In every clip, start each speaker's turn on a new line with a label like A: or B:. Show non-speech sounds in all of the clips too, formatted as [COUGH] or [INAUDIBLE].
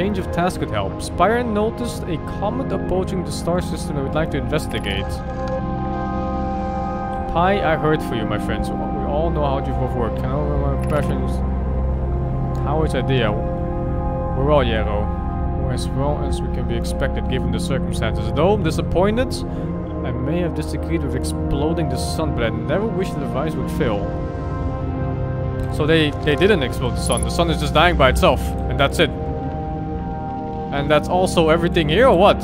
A: change of task could help. Spyren noticed a comet approaching the star system and would like to investigate. Pye, I heard for you, my friends. We all know how you both work. Can I over my questions? Howard's idea. We're all Yarrow. As well as we can be expected given the circumstances. Though I'm disappointed, I may have disagreed with exploding the sun, but I never wished the device would fail. So they, they didn't explode the sun. The sun is just dying by itself. And that's it. And that's also everything here, or what?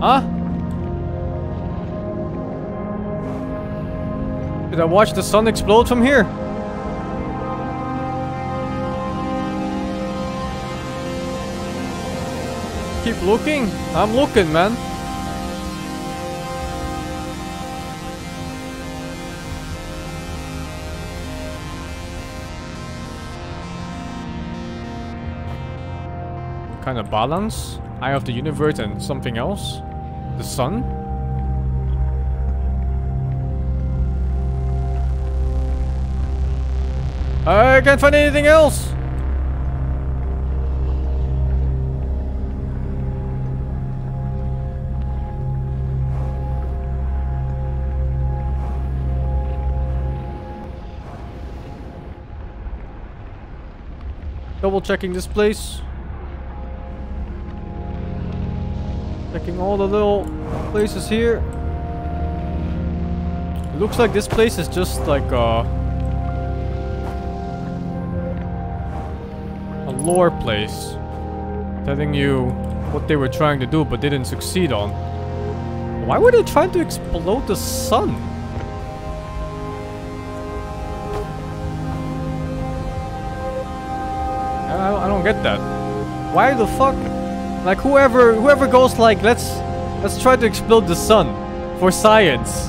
A: Huh? Did I watch the sun explode from here? Keep looking? I'm looking, man. Kind of balance? Eye of the universe and something else? The sun? I can't find anything else! Double checking this place. Checking all the little places here. It looks like this place is just like a, a lore place. Telling you what they were trying to do but didn't succeed on. Why were they trying to explode the sun? I, I don't get that. Why the fuck? Like whoever whoever goes like let's let's try to explode the sun for science.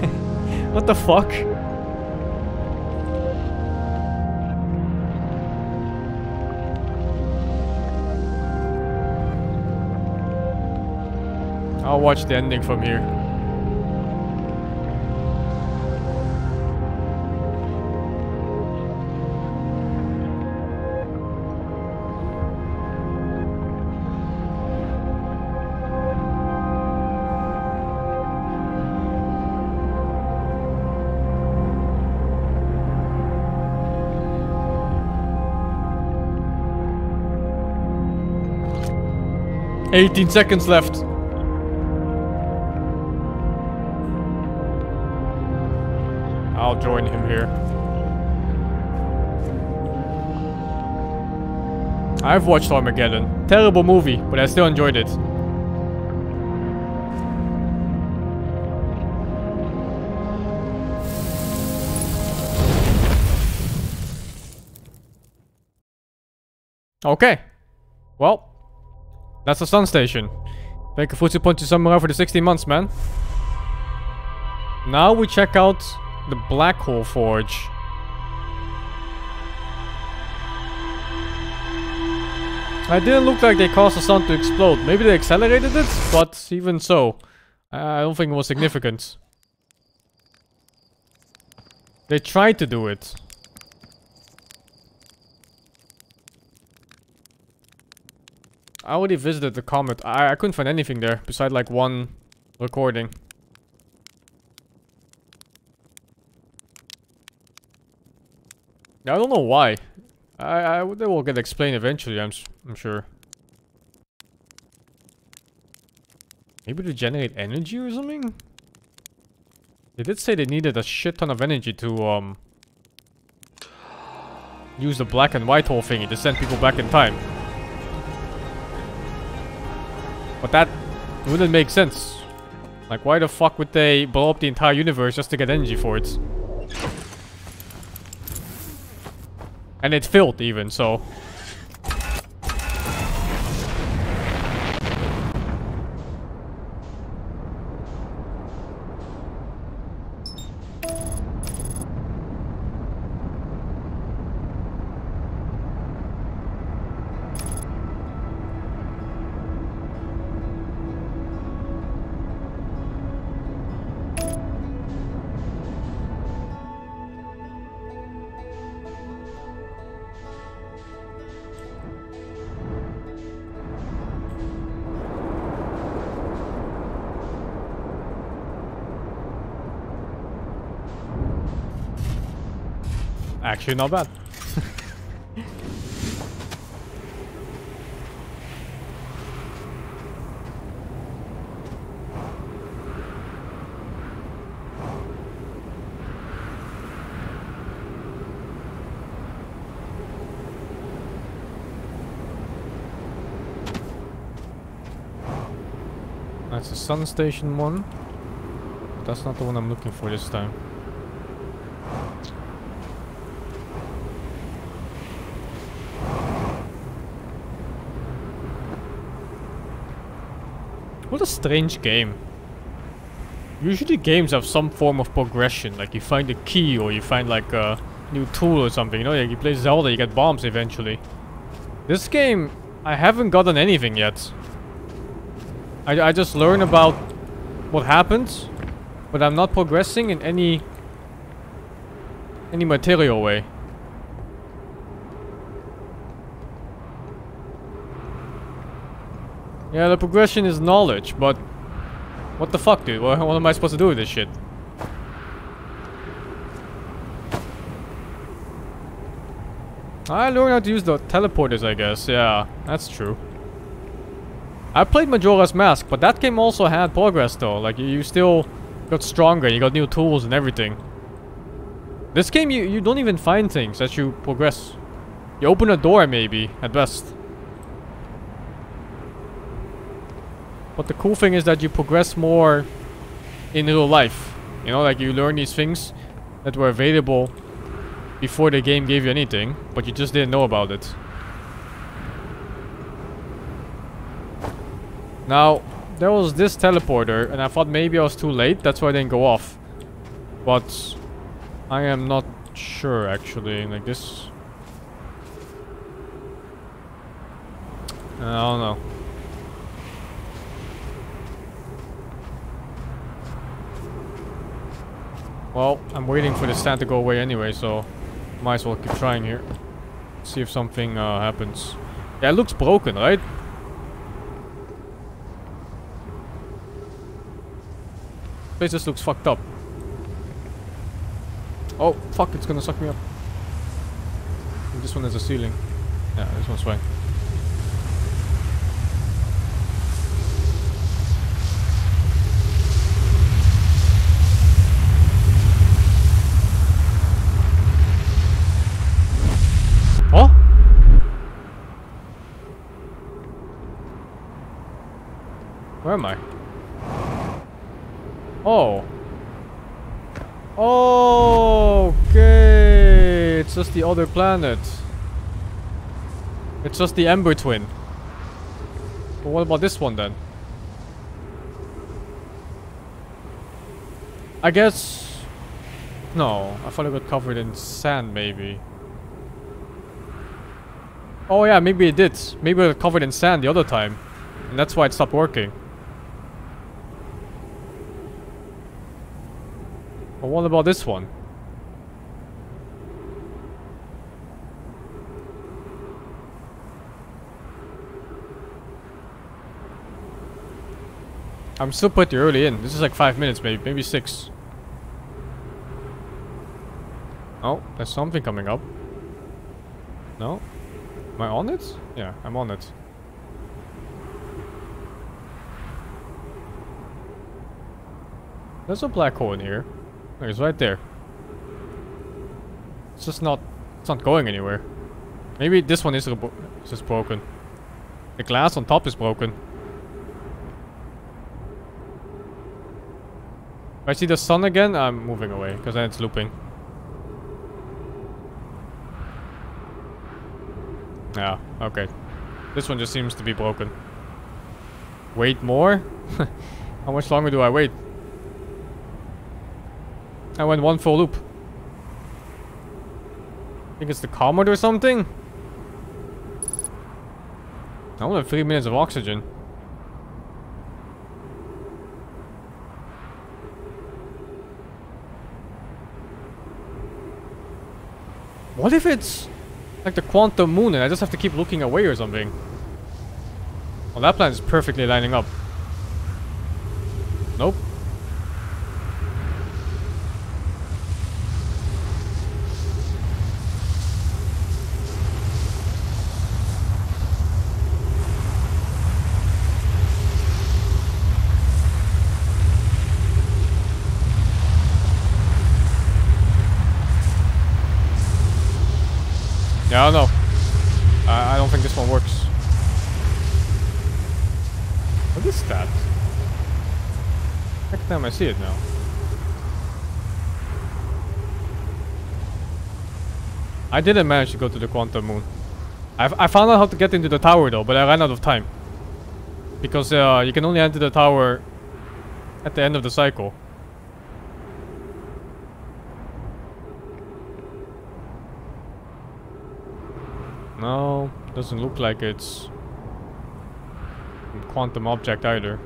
A: [LAUGHS] what the fuck? I'll watch the ending from here. Eighteen seconds left. I'll join him here. I've watched Armageddon. Terrible movie, but I still enjoyed it. Okay. Well, that's the sun station. Make Thank you for supporting Samurai for the 16 months, man. Now we check out the Black Hole Forge. It didn't look like they caused the sun to explode. Maybe they accelerated it, but even so, I don't think it was significant. They tried to do it. I already visited the comet. I, I couldn't find anything there beside like one recording. I don't know why. I, I they will get explained eventually. I'm I'm sure. Maybe to generate energy or something. They did say they needed a shit ton of energy to um use the black and white hole thingy to send people back in time. But that wouldn't make sense. Like, why the fuck would they blow up the entire universe just to get energy for it? And it filled even, so... Actually not bad. That's a sun station one. That's not the one I'm looking for this time. What a strange game. Usually games have some form of progression, like you find a key or you find like a new tool or something, you know, like you play Zelda, you get bombs eventually. This game, I haven't gotten anything yet. I, I just learn about what happens, but I'm not progressing in any any material way. Yeah, the progression is knowledge, but what the fuck, dude? What, what am I supposed to do with this shit? I learned how to use the teleporters, I guess. Yeah, that's true. I played Majora's Mask, but that game also had progress though. Like, you, you still got stronger, you got new tools and everything. This game, you, you don't even find things as you progress. You open a door, maybe, at best. But the cool thing is that you progress more in real life. You know, like you learn these things that were available before the game gave you anything, but you just didn't know about it. Now, there was this teleporter, and I thought maybe I was too late, that's why I didn't go off. But I am not sure, actually. Like this... I don't know. Well, I'm waiting for the stand to go away anyway, so might as well keep trying here. See if something uh, happens. Yeah, it looks broken, right? This just looks fucked up. Oh, fuck, it's gonna suck me up. This one has a ceiling. Yeah, this one's fine. Where am I? Oh. Okay. It's just the other planet. It's just the Ember Twin. But what about this one then? I guess... No, I thought it got covered in sand maybe. Oh yeah, maybe it did. Maybe it got covered in sand the other time. And that's why it stopped working. What about this one? I'm still pretty early in. This is like five minutes, maybe, maybe six. Oh, there's something coming up. No? Am I on it? Yeah, I'm on it. There's a black hole in here. Look, it's right there. It's just not... It's not going anywhere. Maybe this one is just broken. The glass on top is broken. If I see the sun again, I'm moving away, because then it's looping. Yeah, okay. This one just seems to be broken. Wait more? [LAUGHS] How much longer do I wait? I went one full loop. I think it's the Comet or something? I only have three minutes of oxygen. What if it's like the quantum moon and I just have to keep looking away or something? Well, that plan is perfectly lining up. Nope. Yeah, I don't know. I, I don't think this one works. What is that? Next time I see it now. I didn't manage to go to the quantum moon. I, I found out how to get into the tower though, but I ran out of time. Because uh, you can only enter the tower at the end of the cycle. No, doesn't look like it's a quantum object either.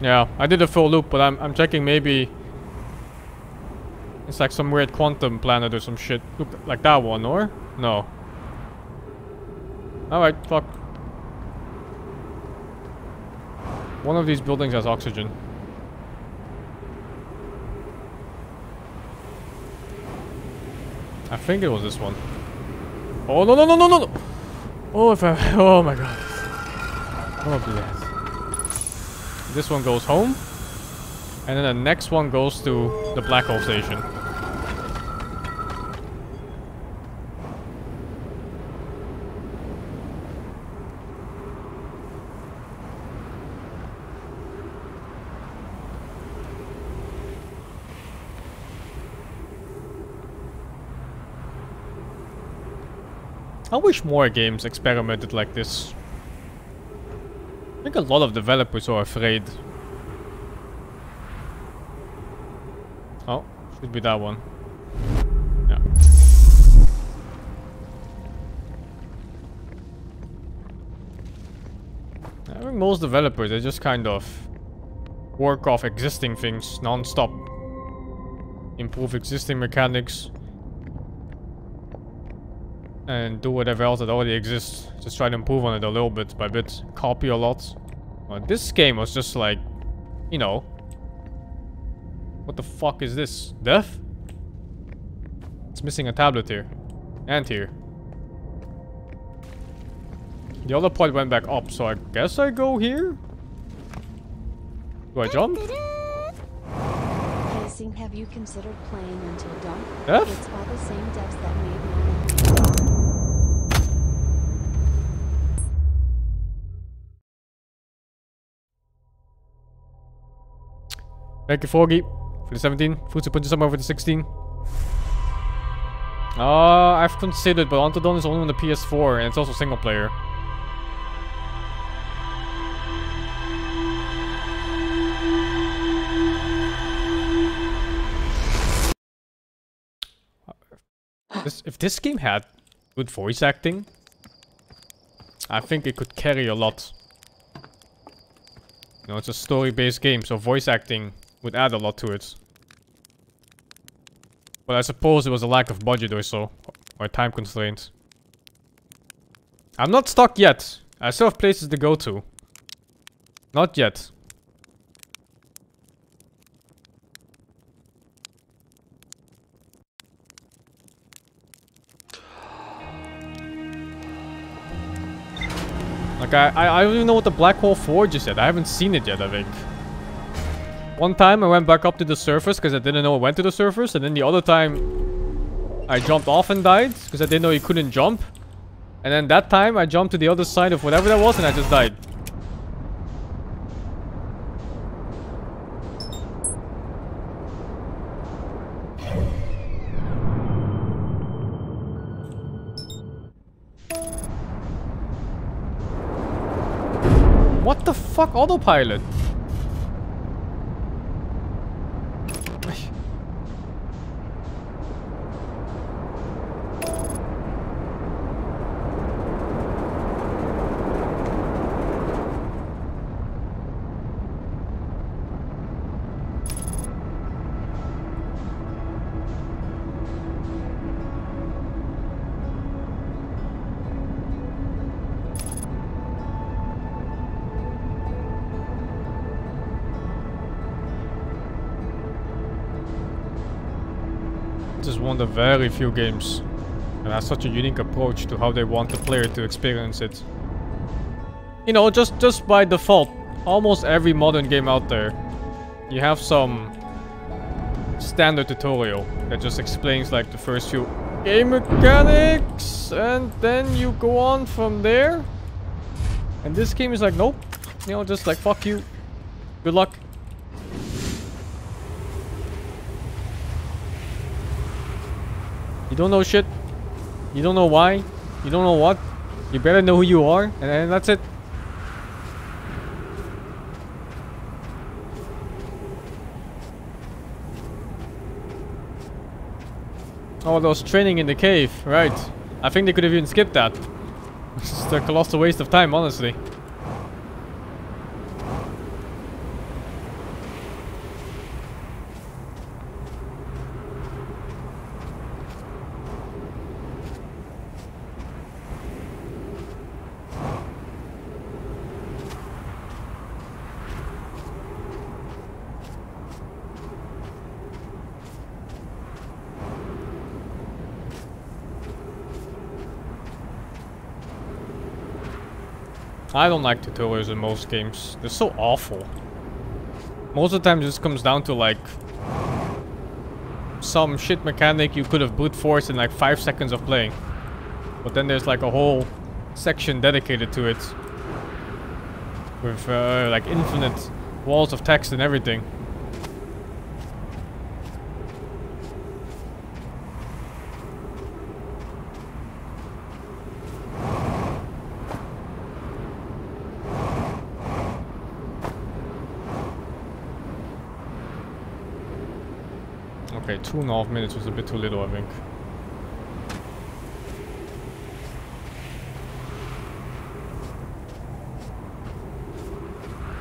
A: Yeah, I did a full loop, but I'm, I'm checking maybe it's like some weird quantum planet or some shit. Look like that one, or? No. Alright, fuck. One of these buildings has oxygen. I think it was this one. Oh no no no no no! Oh if I [LAUGHS] oh my god. Oh bless. This one goes home. And then the next one goes to the black hole station. I wish more games experimented like this. I think a lot of developers are afraid. Oh, should be that one. Yeah. I think most developers, they just kind of work off existing things non-stop. Improve existing mechanics and do whatever else that already exists. Just try to improve on it a little bit by bit. Copy a lot. Well, this game was just like, you know. What the fuck is this? Death? It's missing a tablet here. And here. The other point went back up, so I guess I go here? Do I jump?
B: Have you considered playing Until Dawn?
A: Death?
B: It's all the same devs that made
A: Thank you, Foggy, for the 17. Futsu Punch Summer for the 16. Uh, I've considered, but Dawn is only on the PS4, and it's also single player. This, if this game had good voice acting, I think it could carry a lot. You know, it's a story-based game, so voice acting would add a lot to it. But I suppose it was a lack of budget or so, or time constraints. I'm not stuck yet. I still have places to go to. Not yet. Like, I, I, I don't even know what the Black Hole Forge is yet. I haven't seen it yet, I think. One time I went back up to the surface because I didn't know it went to the surface. And then the other time I jumped off and died because I didn't know you couldn't jump. And then that time I jumped to the other side of whatever that was and I just died. What the fuck autopilot? The very few games and has such a unique approach to how they want the player to experience it. You know, just just by default, almost every modern game out there you have some standard tutorial that just explains like the first few game mechanics and then you go on from there. And this game is like, nope. You know, just like, fuck you. Good luck. Don't know shit. You don't know why. You don't know what. You better know who you are. And, and that's it. Oh, those training in the cave. Right. I think they could have even skipped that. [LAUGHS] It's just a colossal waste of time, honestly. I don't like tutorials in most games. They're so awful. Most of the time it just comes down to like some shit mechanic you could have brute forced in like 5 seconds of playing. But then there's like a whole section dedicated to it. With uh, like infinite walls of text and everything. Okay, two and a half minutes was a bit too little, I think.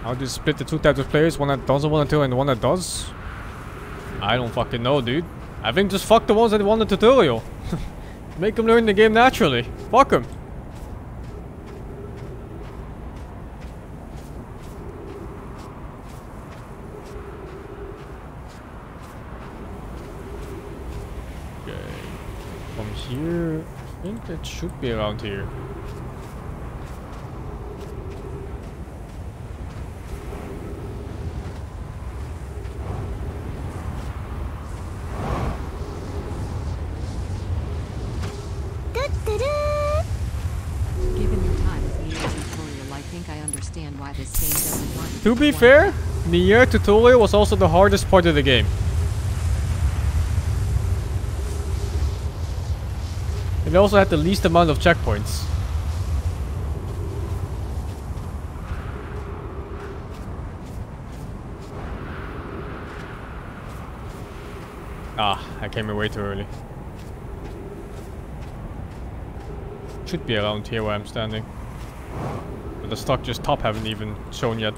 A: How do you split the two types of players? One that doesn't want to and one that does? I don't fucking know, dude. I think just fuck the ones that want the tutorial. Make them learn the game naturally. Fuck them. Okay. From here, I think it should be around here.
C: Given your time as the AI tutorial, I think I understand why this game doesn't want you
A: To be fair, the year tutorial was also the hardest part of the game. It also had the least amount of checkpoints. Ah, I came here way too early. Should be around here where I'm standing. But the stock just top haven't even shown yet.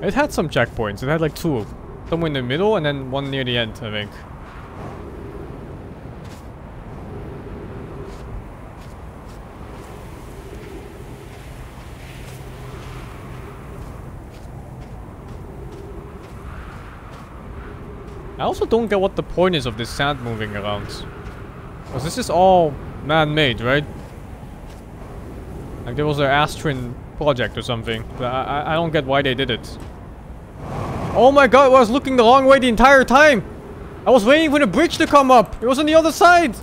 A: It had some checkpoints. It had like two. Somewhere in the middle and then one near the end, I think. Also don't get what the point is of this sand moving around. Because this is all man-made, right? Like there was an Ash Twin project or something. I, I, I don't get why they did it. Oh my god, I was looking the wrong way the entire time! I was waiting for the bridge to come up! It was on the other side!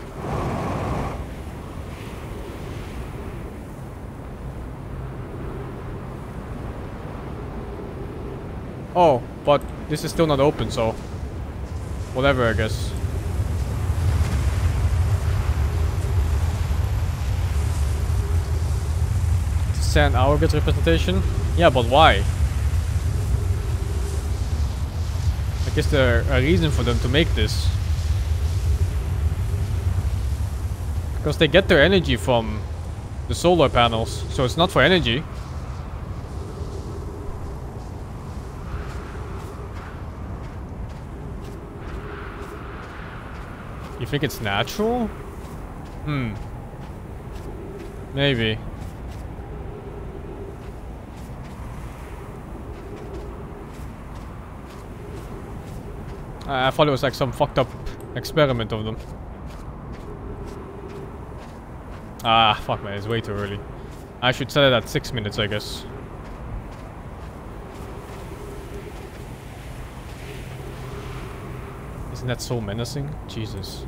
A: Oh, but this is still not open, so... Whatever, I guess. Sand hourglass representation? Yeah, but why? I guess there a reason for them to make this. Because they get their energy from the solar panels, so it's not for energy. think it's natural? Hmm. Maybe. I, I thought it was like some fucked up experiment of them. Ah, fuck man, it's way too early. I should set it at 6 minutes, I guess. Isn't that so menacing? Jesus.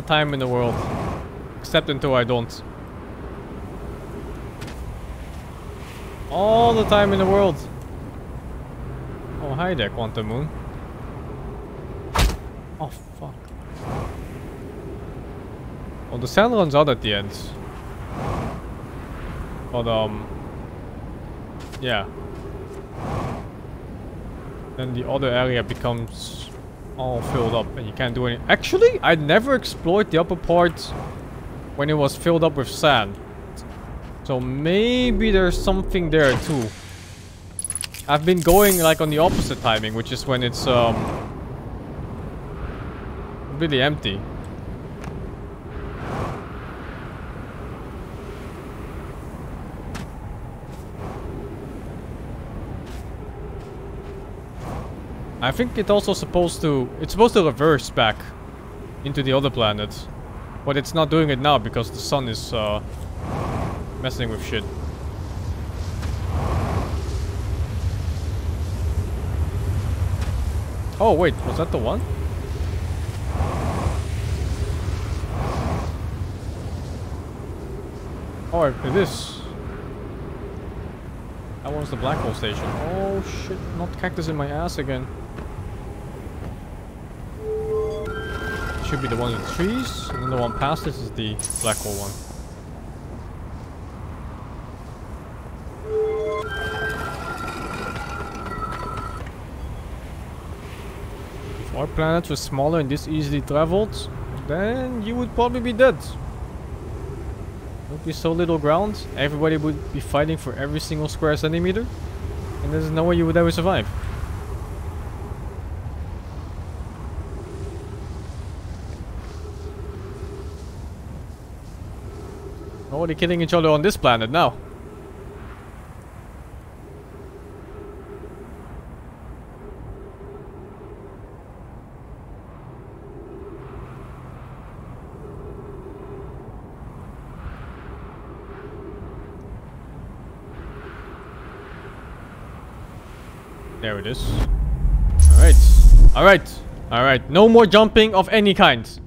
A: The time in the world. Except until I don't. All the time in the world. Oh, hi there, Quantum Moon. Oh, fuck. Well, the sand runs out at the end. But, um... Yeah. Then the other area becomes all filled up and you can't do any- Actually, I never explored the upper part when it was filled up with sand. So maybe there's something there too. I've been going like on the opposite timing, which is when it's um really empty. I think it's also supposed to it's supposed to reverse back into the other planet. But it's not doing it now because the sun is uh messing with shit. Oh wait, was that the one? Oh, it is. That was the black hole station. Oh shit, not cactus in my ass again. Should be the one with the trees, and then the one past this is the black hole one. If our planets were smaller and this easily traveled, then you would probably be dead. Would be so little ground, everybody would be fighting for every single square centimeter, and there's no way you would ever survive. Already killing each other on this planet now. There it is. Alright. Alright. Alright. No more jumping of any kind.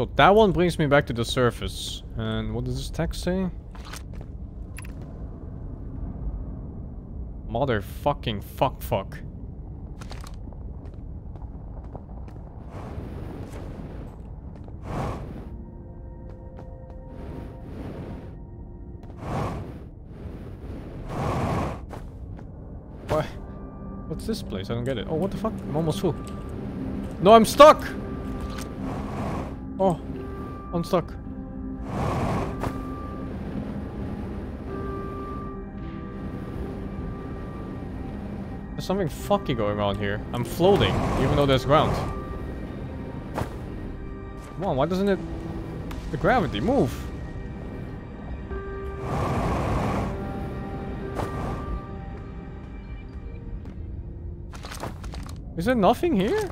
A: So that one brings me back to the surface. And what does this text say? Motherfucking fuck fuck. What? What's this place? I don't get it. Oh, what the fuck? I'm almost full. No, I'm stuck! Oh, I'm stuck. There's something fucky going on here. I'm floating, even though there's ground. Come on, why doesn't it... The gravity, move! Is there nothing here?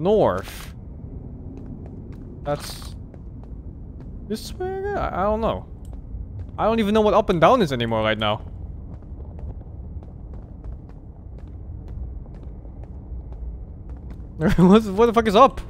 A: North. That's... This way? I, I don't know. I don't even know what up and down is anymore right now. what, [LAUGHS] what the fuck is up?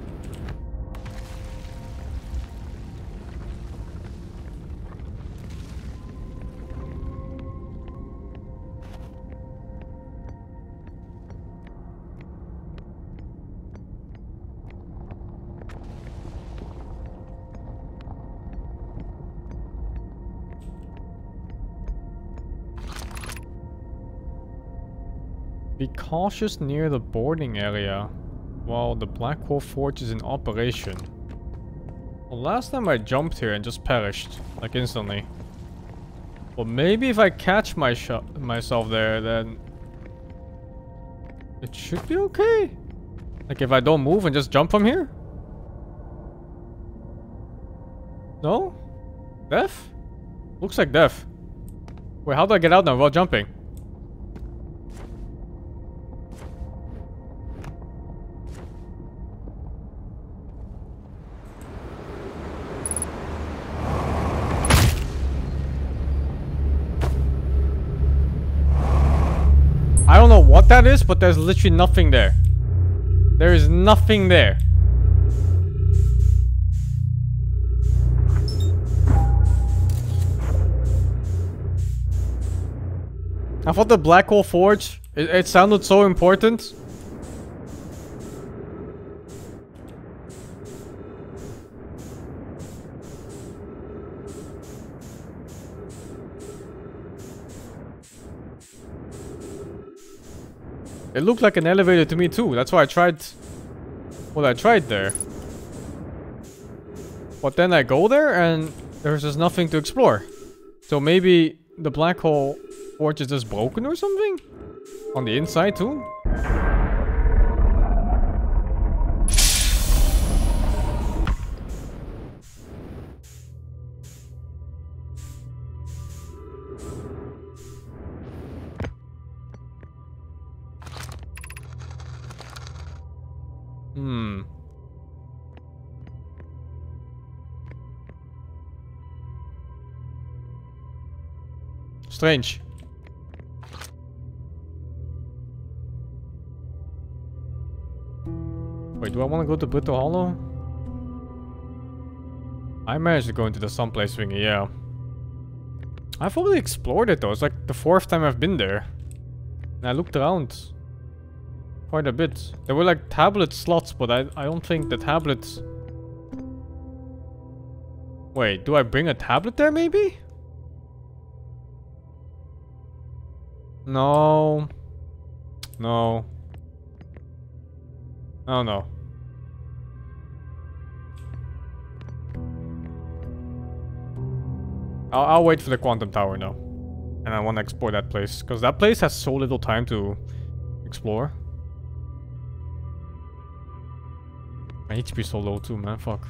A: Cautious near the boarding area while the Black Hole Forge is in operation. Well, last time I jumped here and just perished, like instantly. Well, maybe if I catch my shot myself there, then it should be okay. Like if I don't move and just jump from here? No? Death? Looks like death. Wait, how do I get out now while jumping? That is, but there's literally nothing there. There is nothing there. I thought the Black Hole Forge, it, it sounded so important. It looked like an elevator to me too. That's why I tried... Well, I tried there. But then I go there and there's just nothing to explore. So maybe the black hole forge is just broken or something? On the inside too? Strange. Wait, do I want to go to Brittle Hollow? I managed to go into the someplace thingy, yeah. I've already explored it though, it's like the fourth time I've been there. And I looked around quite a bit. There were like tablet slots, but I, I don't think the tablets... Wait, do I bring a tablet there maybe? No. No. Oh no. I'll, I'll wait for the quantum tower now. And I want to explore that place. Because that place has so little time to explore. My is so low too, man. Fuck.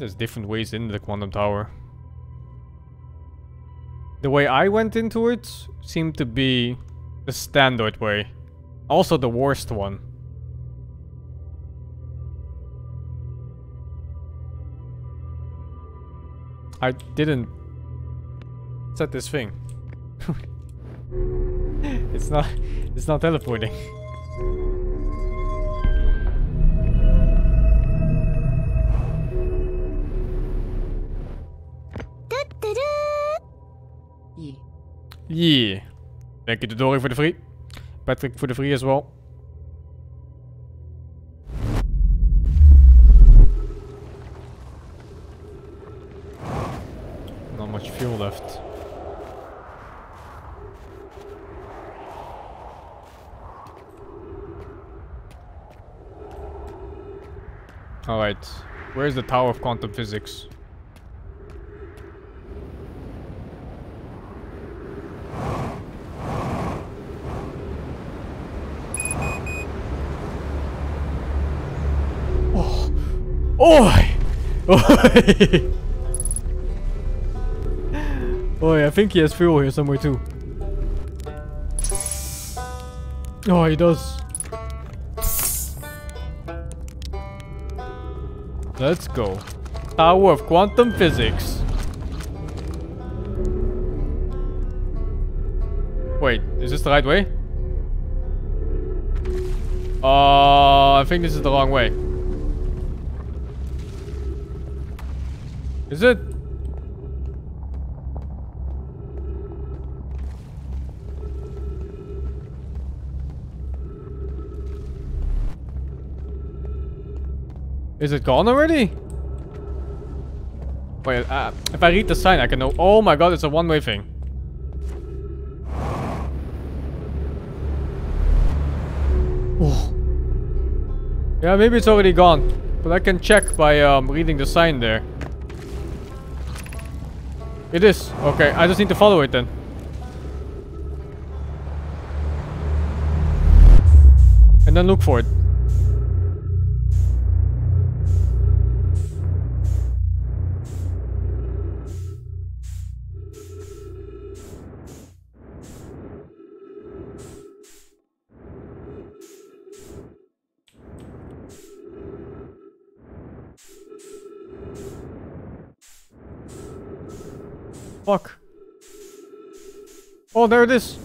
A: There's different ways in the quantum tower. The way I went into it seemed to be the standard way. Also the worst one. I didn't set this thing. [LAUGHS] It's not, it's not teleporting. [LAUGHS]
C: Yeah.
A: Thank you to Dory for the free. Patrick for the free as well. Not much fuel left. Alright. Where's the Tower of Quantum Physics? [LAUGHS] Oi, I think he has fuel here somewhere too. Oh, he does. Let's go. Tower of Quantum Physics. Wait, is this the right way? Uh, I think this is the wrong way. Is it? Is it gone already? Wait, uh, if I read the sign, I can know. Oh my god, it's a one-way thing. Oh. Yeah, maybe it's already gone. But I can check by um, reading the sign there. It is. Okay, I just need to follow it then. And then look for it. Fuck. Oh, there it is.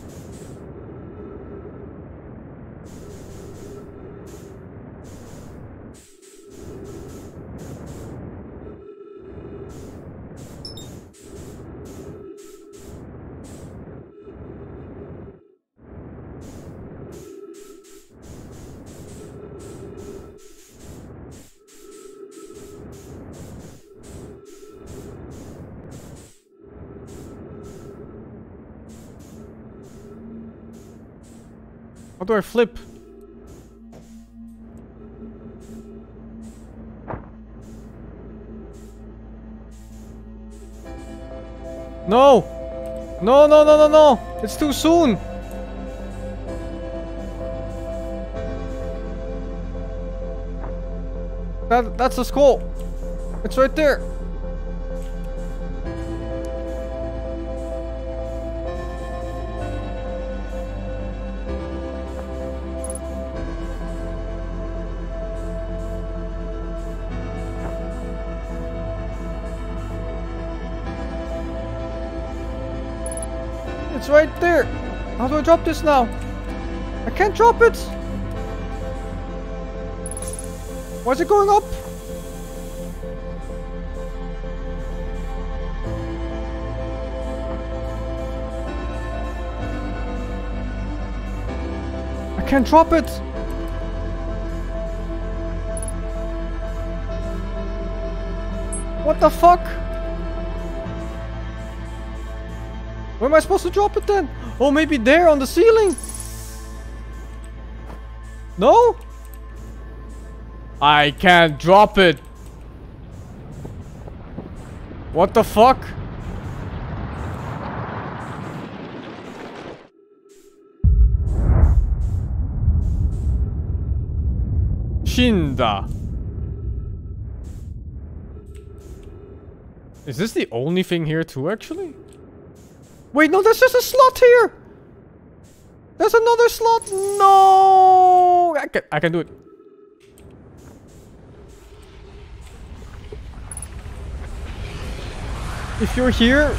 A: How do I flip? No! No, no, no, no, no! It's too soon! That, that's the skull! It's right there! Drop this now? I can't drop it. Why is it going up? I can't drop it. What the fuck? Where am I supposed to drop it then? Oh, maybe there on the ceiling? No? I can't drop it. What the fuck? Shinda. Is this the only thing here too, actually? Wait, no, there's just a slot here! There's another slot! No! I can, I can do it. If you're here...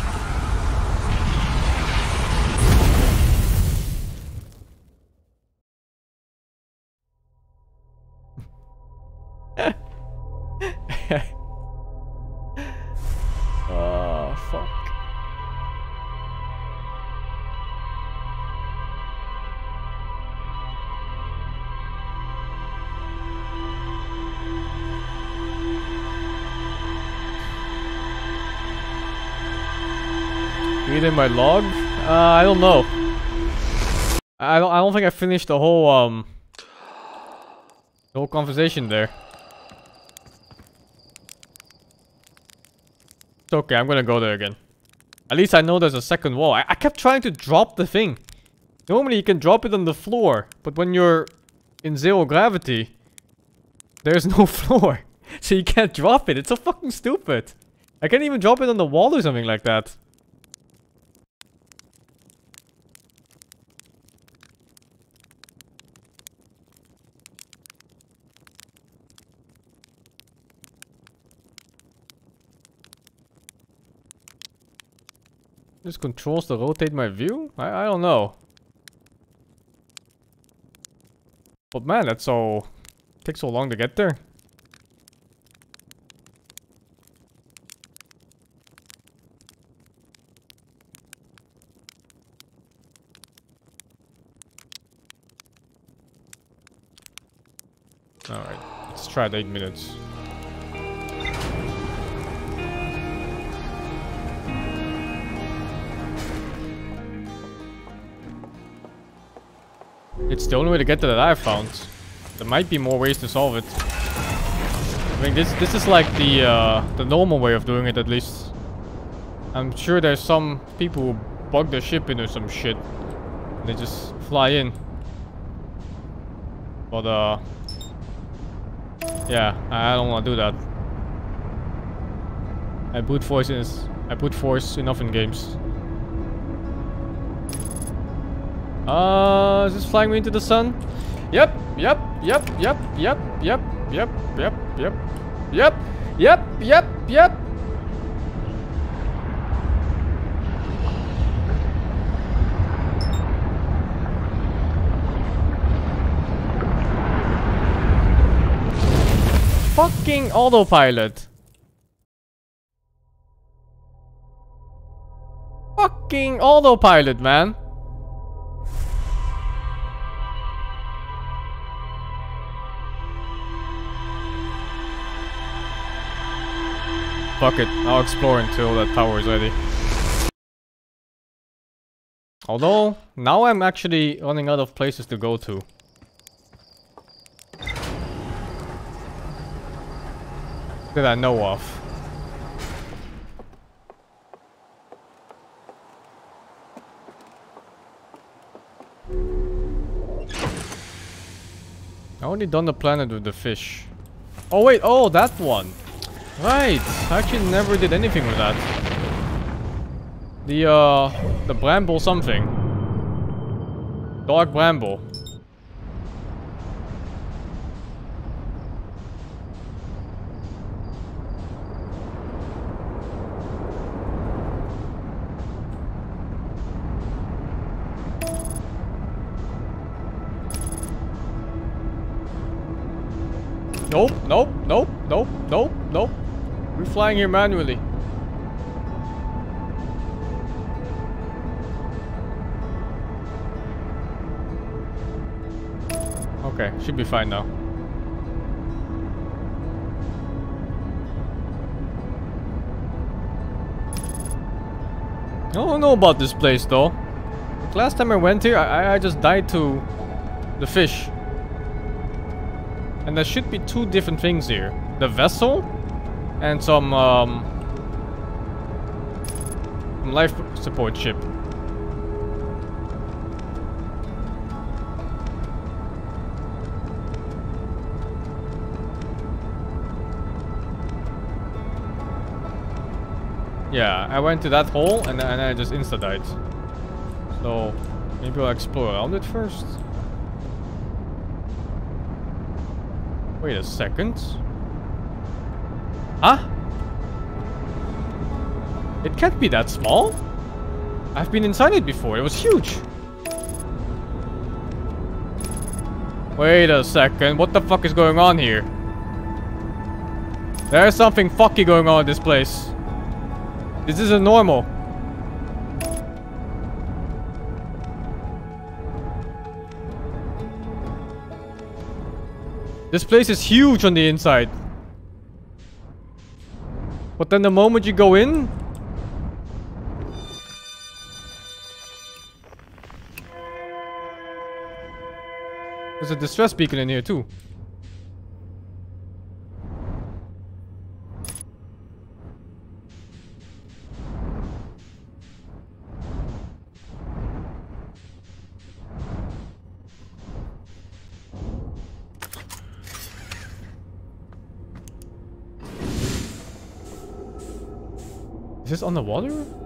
A: in my log? Uh, I don't know. I don't. I don't think I finished the whole um. The whole conversation there. It's okay. I'm gonna go there again. At least I know there's a second wall. I, I kept trying to drop the thing. Normally you can drop it on the floor, but when you're in zero gravity, there's no [LAUGHS] floor. So you can't drop it. It's so fucking stupid. I can't even drop it on the wall or something like that. This controls to rotate my view? I, I don't know. But man, that's so... Takes so long to get there. Alright, let's try the 8 minutes. It's the only way to get to that I've found. There might be more ways to solve it. I mean, this this is like the uh, the normal way of doing it, at least. I'm sure there's some people who bug their ship into some shit. They just fly in. But uh, yeah, I don't want to do that. I brute force is I put force enough in games. Uh, is this flying me into the sun? Yep, yep, yep, yep, yep, yep, yep, yep, yep, yep, yep, yep, yep. Fucking autopilot. Fucking autopilot, man. Fuck it, I'll explore until that tower is ready. Although, now I'm actually running out of places to go to. That I know of. I only done the planet with the fish. Oh wait, oh that one. Right, I actually never did anything with that. The, uh, the bramble something. Dark bramble. Nope, nope, nope, nope, nope, nope. Flying here manually. Okay, should be fine now. I don't know about this place though. Last time I went here, I, I just died to the fish. And there should be two different things here. The vessel and some um, life support ship. Yeah, I went to that hole and, and I just insta died. So maybe I'll explore around it first. Wait a second. Huh? It can't be that small. I've been inside it before. It was huge. Wait a second. What the fuck is going on here? There's something fucky going on in this place. This isn't normal. This place is huge on the inside. But then the moment you go in... There's a distress beacon in here too. On the water?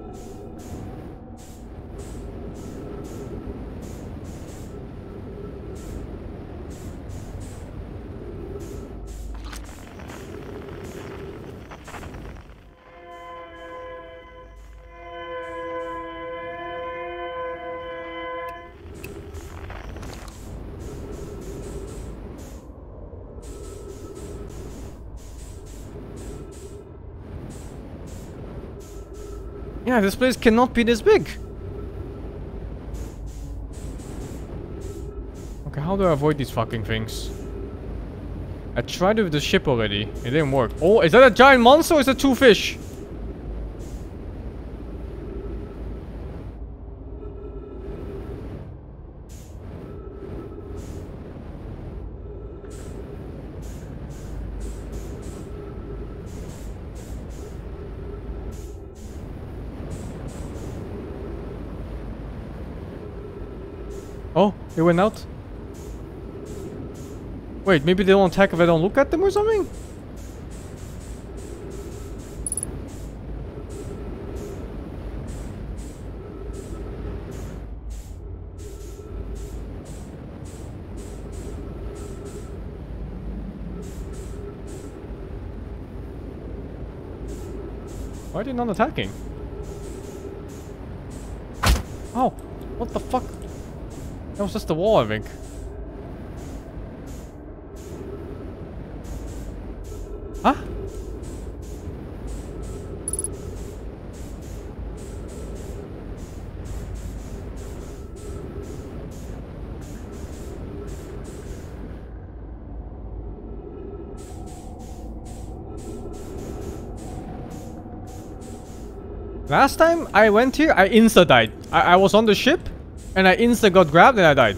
A: Yeah, this place cannot be this big. Okay, how do I avoid these fucking things? I tried with the ship already. It didn't work. Oh, is that a giant monster or is that two fish? It went out? Wait, maybe they don't attack if I don't look at them or something? Why are they not attacking? Oh, what the fuck? That was just the wall, I think. Huh? Last time I went here, I insta died. I, I was on the ship, and I insta got grabbed and I died.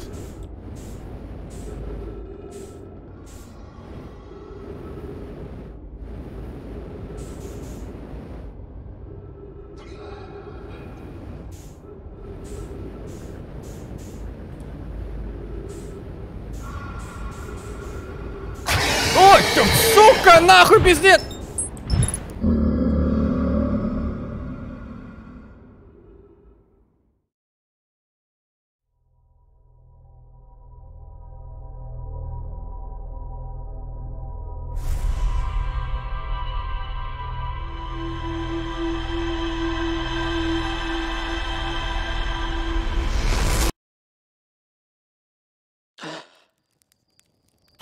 A: Ой, ты, сука, нахуй пиздец!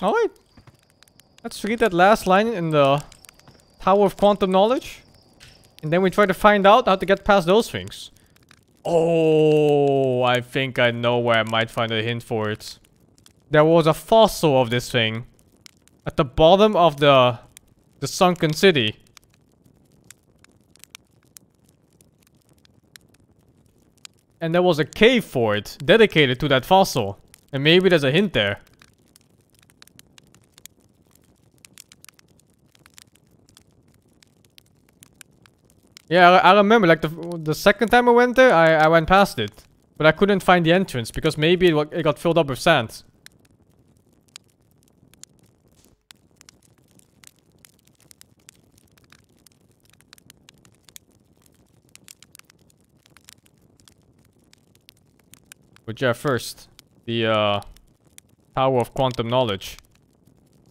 A: Oh, Alright. Let's read that last line in the Tower of Quantum Knowledge. And then we try to find out how to get past those things. Oh, I think I know where I might find a hint for it. There was a fossil of this thing. At the bottom of the... The sunken city. And there was a cave for it, dedicated to that fossil. And maybe there's a hint there. Yeah, I, I remember, like, the the second time I went there, I, I went past it. But I couldn't find the entrance, because maybe it, it got filled up with sand. But yeah, first, the uh, Tower of Quantum Knowledge.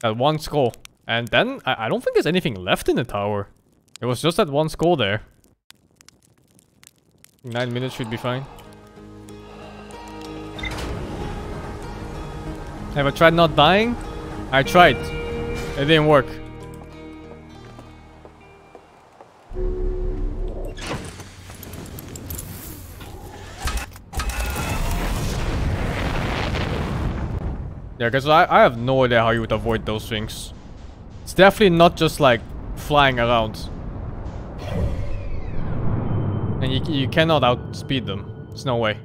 A: That one skull. And then, I, I don't think there's anything left in the tower. It was just that one skull there. Nine minutes should be fine. Have I tried not dying? I tried. It didn't work. Yeah, because I, I have no idea how you would avoid those things. It's definitely not just like flying around. And you, you cannot outspeed them. There's no way.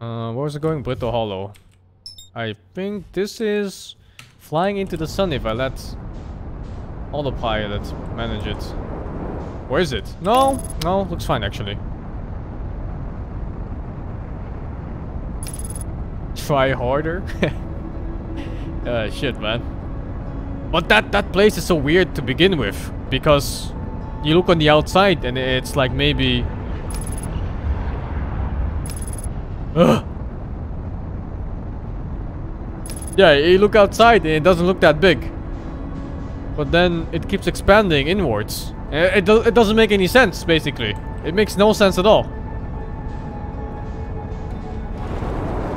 A: Uh, where was it going? Brittle Hollow. I think this is flying into the sun if I let all the autopilot manage it. Where is it? No, no, looks fine actually. Try harder? [LAUGHS] uh, shit man. But that, that place is so weird to begin with. Because you look on the outside and it's like maybe... Ugh. Yeah, you look outside and it doesn't look that big. But then it keeps expanding inwards. Uh, It, do it doesn't make any sense, basically. It makes no sense at all.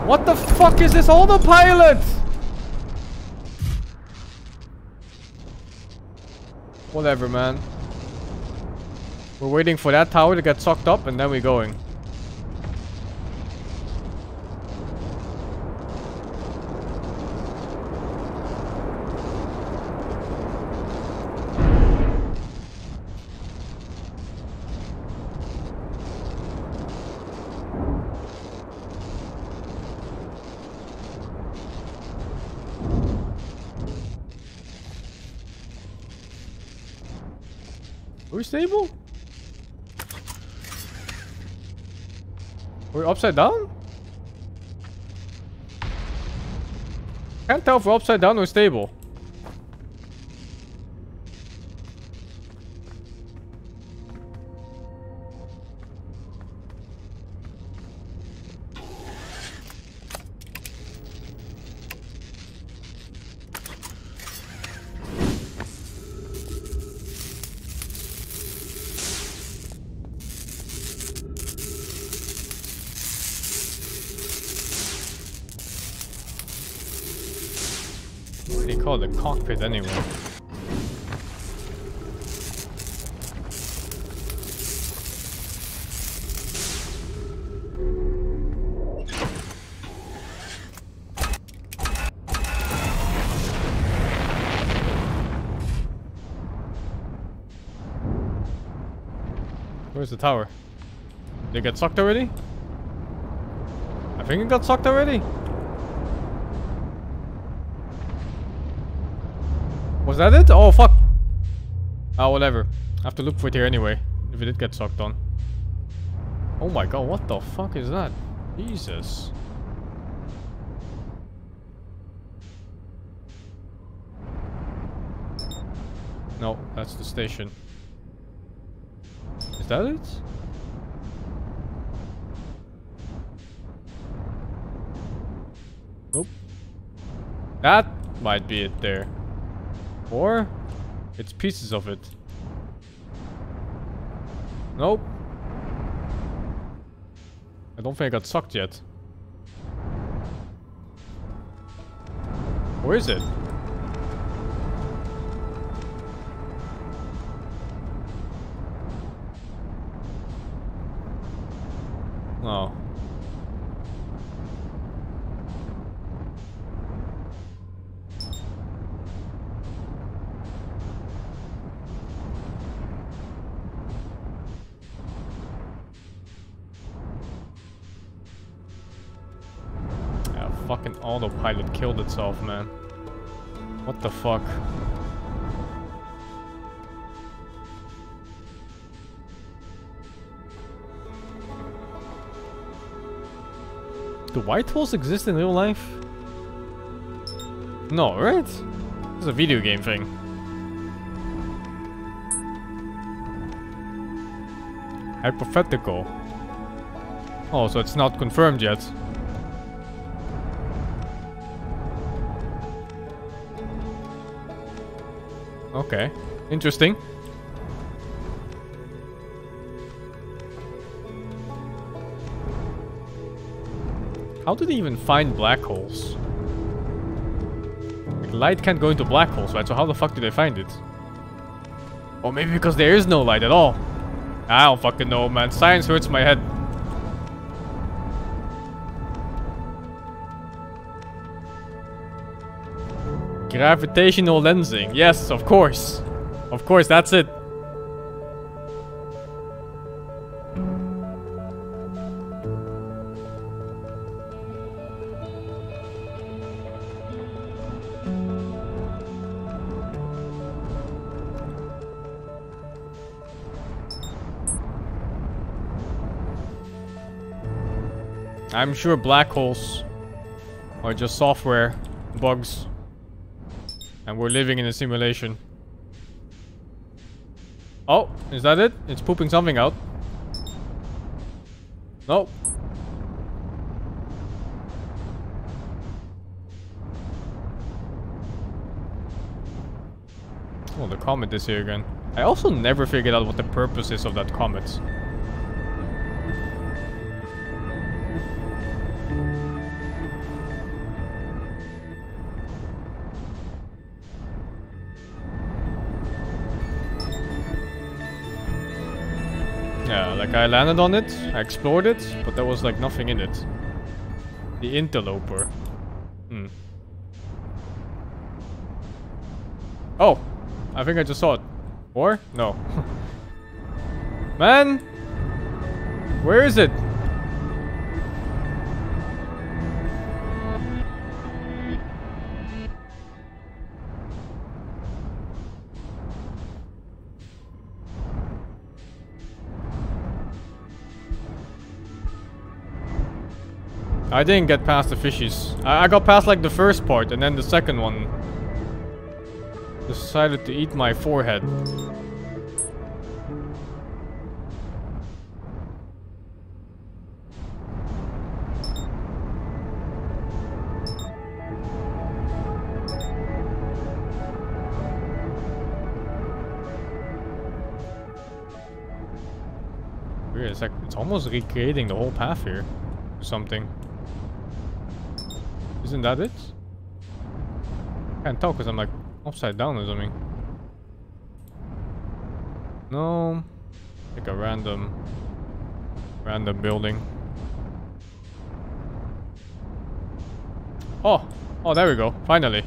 A: What the fuck is this autopilot? Whatever, man. We're waiting for that tower to get sucked up and then we're going. Are we stable? upside down? Can't tell if we're upside down or stable. Cockpit anyway. Where's the tower? It get sucked already? I think it got sucked already. Was that it? Oh, fuck. Ah, whatever. I have to look for it here anyway. If it did get sucked on. Oh my god, what the fuck is that? Jesus. No, that's the station. Is that it? Nope. That might be it there. Or it's pieces of it. Nope. I don't think I got sucked yet. Where is it? Killed itself, man. What the fuck? Do white holes exist in real life? No, right? It's a video game thing. Hypothetical. Oh, so it's not confirmed yet. Okay. Interesting. How do they even find black holes? Like, light can't go into black holes, right? So how the fuck do they find it? Or maybe because there is no light at all. I don't fucking know, man. Science hurts my head. Gravitational lensing. Yes, of course. Of course, that's it. I'm sure black holes are just software bugs. And we're living in a simulation. Oh, is that it? It's pooping something out. Nope. Oh, the comet is here again. I also never figured out what the purpose is of that comet. Yeah, like I landed on it, I explored it, but there was like nothing in it. The interloper. Hmm. Oh! I think I just saw it. Or? No. [LAUGHS] Man! Where is it? I didn't get past the fishies. I, I got past like the first part and then the second one decided to eat my forehead. Weird, it's like it's almost recreating the whole path here. Something. Isn't that it? Can't tell because I'm like upside down or something. No. Like a random random building. Oh! Oh there we go, finally.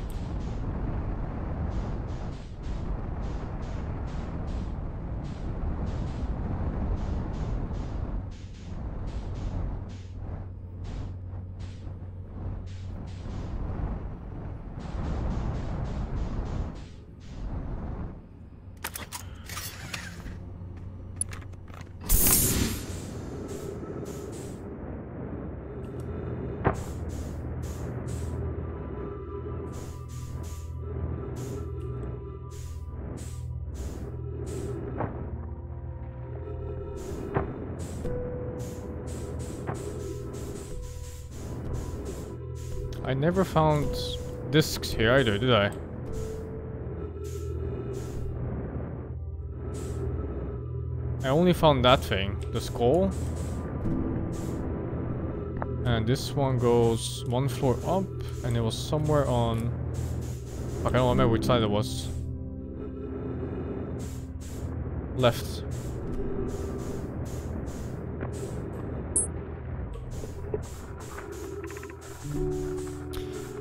A: Never found discs here either, did I? I only found that thing, the skull. And this one goes one floor up, and it was somewhere on... I don't remember which side it was. Left.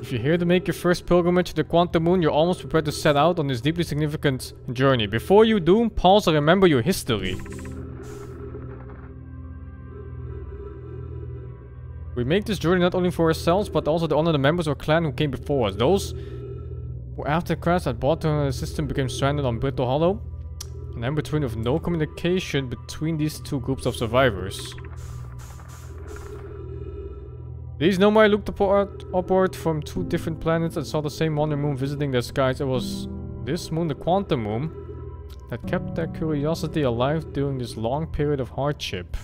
A: If you're here to make your first pilgrimage to the Quantum Moon, you're almost prepared to set out on this deeply significant journey. Before you do, pause and remember your history. We make this journey not only for ourselves, but also to honor the members of our clan who came before us. Those who after the crash had brought the system became stranded on Brittle Hollow. And in between with no communication between these two groups of survivors. These Nomai looked upward, upward from two different planets and saw the same wonder moon visiting their skies. It was this moon, the Quantum Moon, that kept their curiosity alive during this long period of hardship.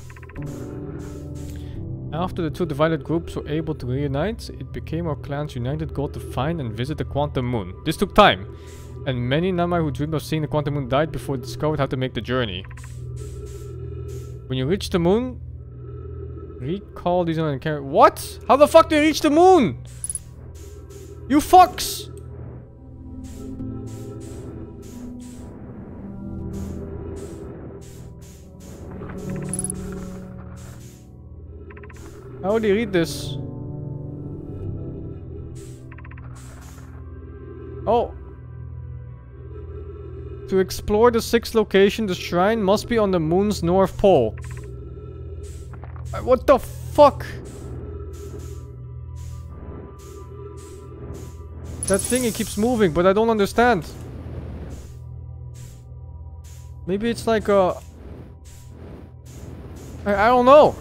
A: After the two divided groups were able to reunite, it became our clan's united goal to find and visit the Quantum Moon. This took time, and many Nomai who dreamed of seeing the Quantum Moon died before they discovered how to make the journey. When you reach the moon, recall these on carry. What? How the fuck do you reach the moon? You fucks! How do you read this? Oh. To explore the sixth location, the shrine must be on the moon's north pole. What the fuck? That thing, it keeps moving, but I don't understand. Maybe it's like a... I, I don't know.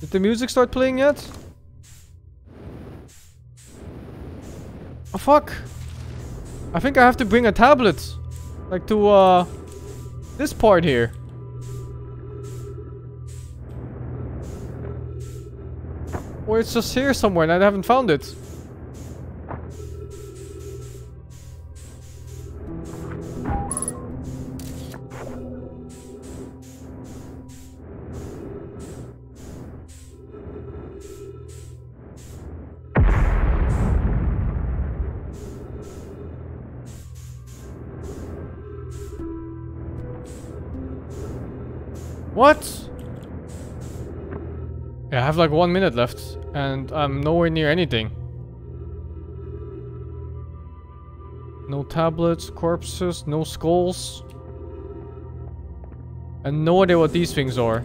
A: Did the music start playing yet? Oh fuck. I think I have to bring a tablet. Like to uh this part here. Or it's just here somewhere and I haven't found it. What? Yeah, I have like one minute left and I'm nowhere near anything. No tablets, corpses, no skulls. And no idea what these things are.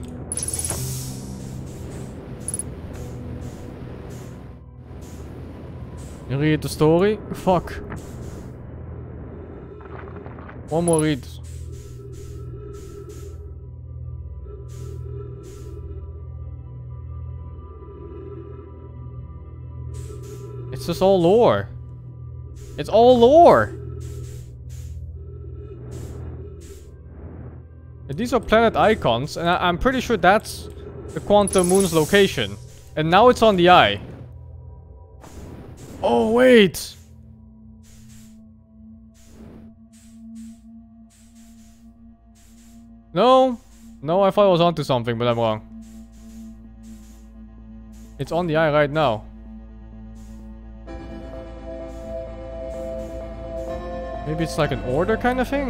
A: You read the story? Fuck. One more read. It's just all lore. It's all lore. These are planet icons, and I am pretty sure that's the quantum moon's location. And now it's on the eye. Oh, wait. No. No, I thought I was onto something, but I'm wrong. It's on the eye right now. Maybe it's like an order kind of thing?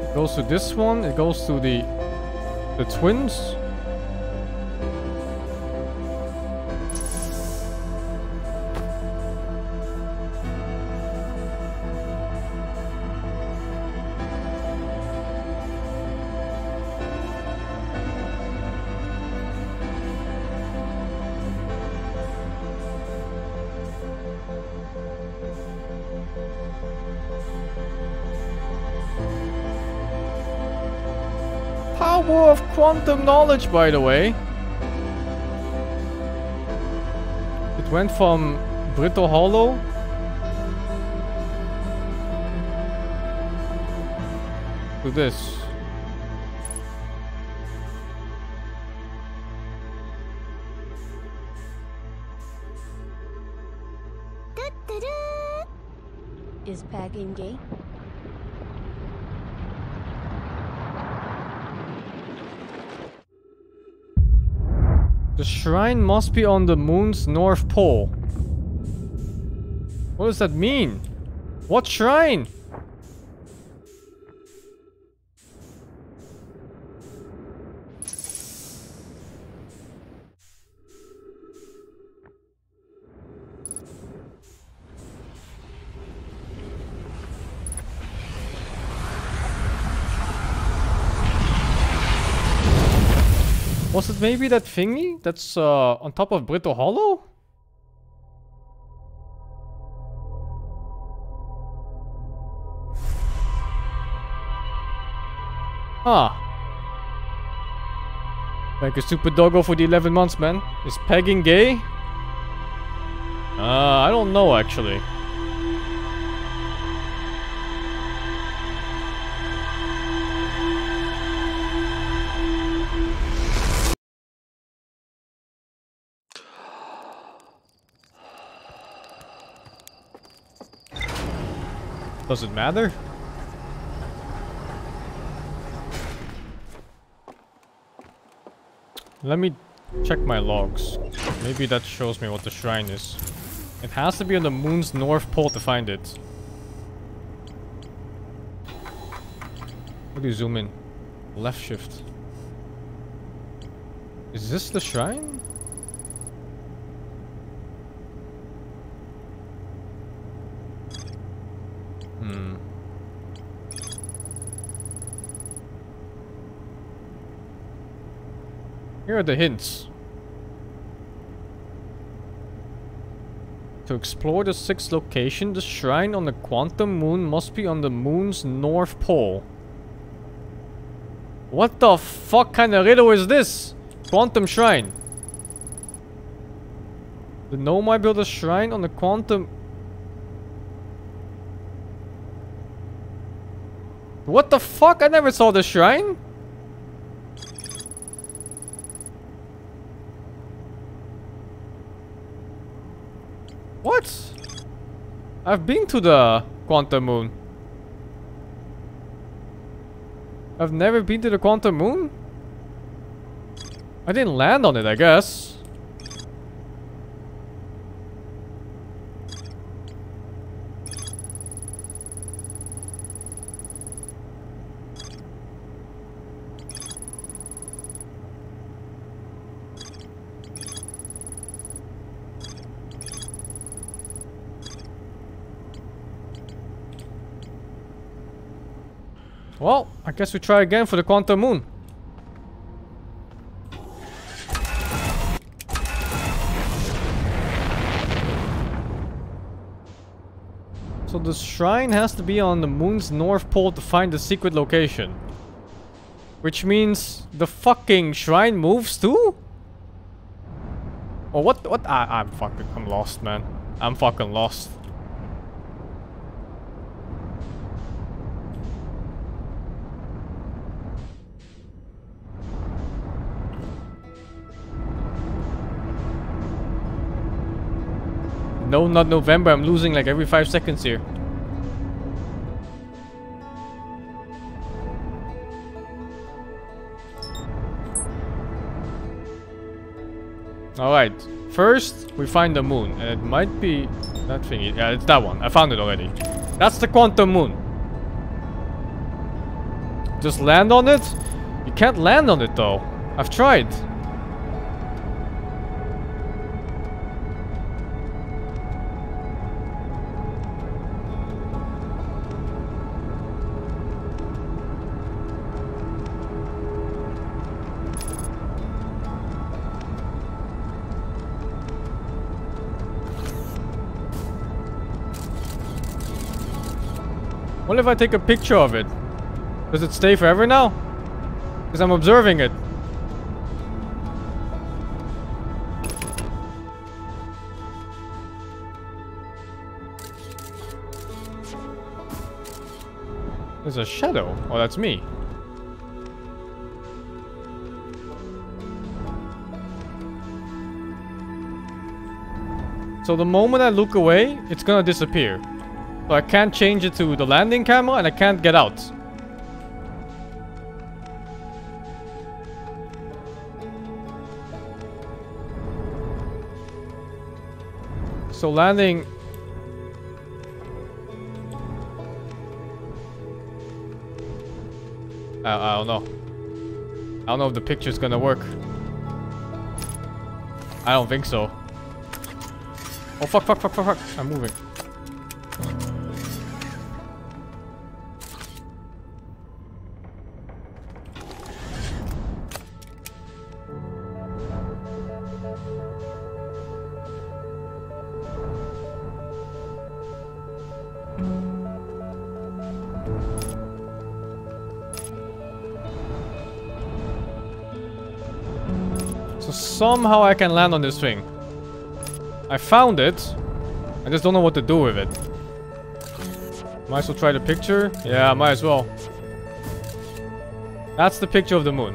A: It goes to this one, it goes to the the twins. Quantum knowledge, by the way. It went from Brittle Hollow to this.
B: Is pegging gay?
A: The shrine must be on the moon's north pole. What does that mean? What shrine? Was it maybe that thingy that's uh, on top of Brittle Hollow? Huh. Thank you, Super Doggo, for the 11 months, man. Is pegging gay? Uh, I don't know, actually. Does it matter? Let me check my logs. Maybe that shows me what the shrine is. It has to be on the moon's north pole to find it. How do you zoom in? Left shift. Is this the shrine? Are the hints. To explore the sixth location, the shrine on the quantum moon must be on the moon's north pole. What the fuck kind of riddle is this? Quantum shrine. The Nomai built a shrine on the quantum... What the fuck? I never saw the shrine. What? I've been to the quantum moon. I've never been to the quantum moon? I didn't land on it, I guess. Well, I guess we try again for the quantum moon. So the shrine has to be on the moon's north pole to find the secret location. Which means the fucking shrine moves too? Or what? What? I, I'm fucking. I'm lost, man. I'm fucking lost. No, not November. I'm losing like every five seconds here. Alright. First, we find the moon. And it might be that thingy. Yeah, it's that one. I found it already. That's the quantum moon. Just land on it? You can't land on it though. I've tried. What if I take a picture of it? Does it stay forever now? Because I'm observing it. There's a shadow. Oh, that's me. So the moment I look away, it's gonna disappear. So I can't change it to the landing camera and I can't get out. So landing... I, I don't know. I don't know if the picture's gonna work. I don't think so. Oh fuck, fuck, fuck, fuck, fuck. I'm moving. Somehow I can land on this thing. I found it. I just don't know what to do with it. Might as well try the picture. Yeah, might as well. That's the picture of the moon.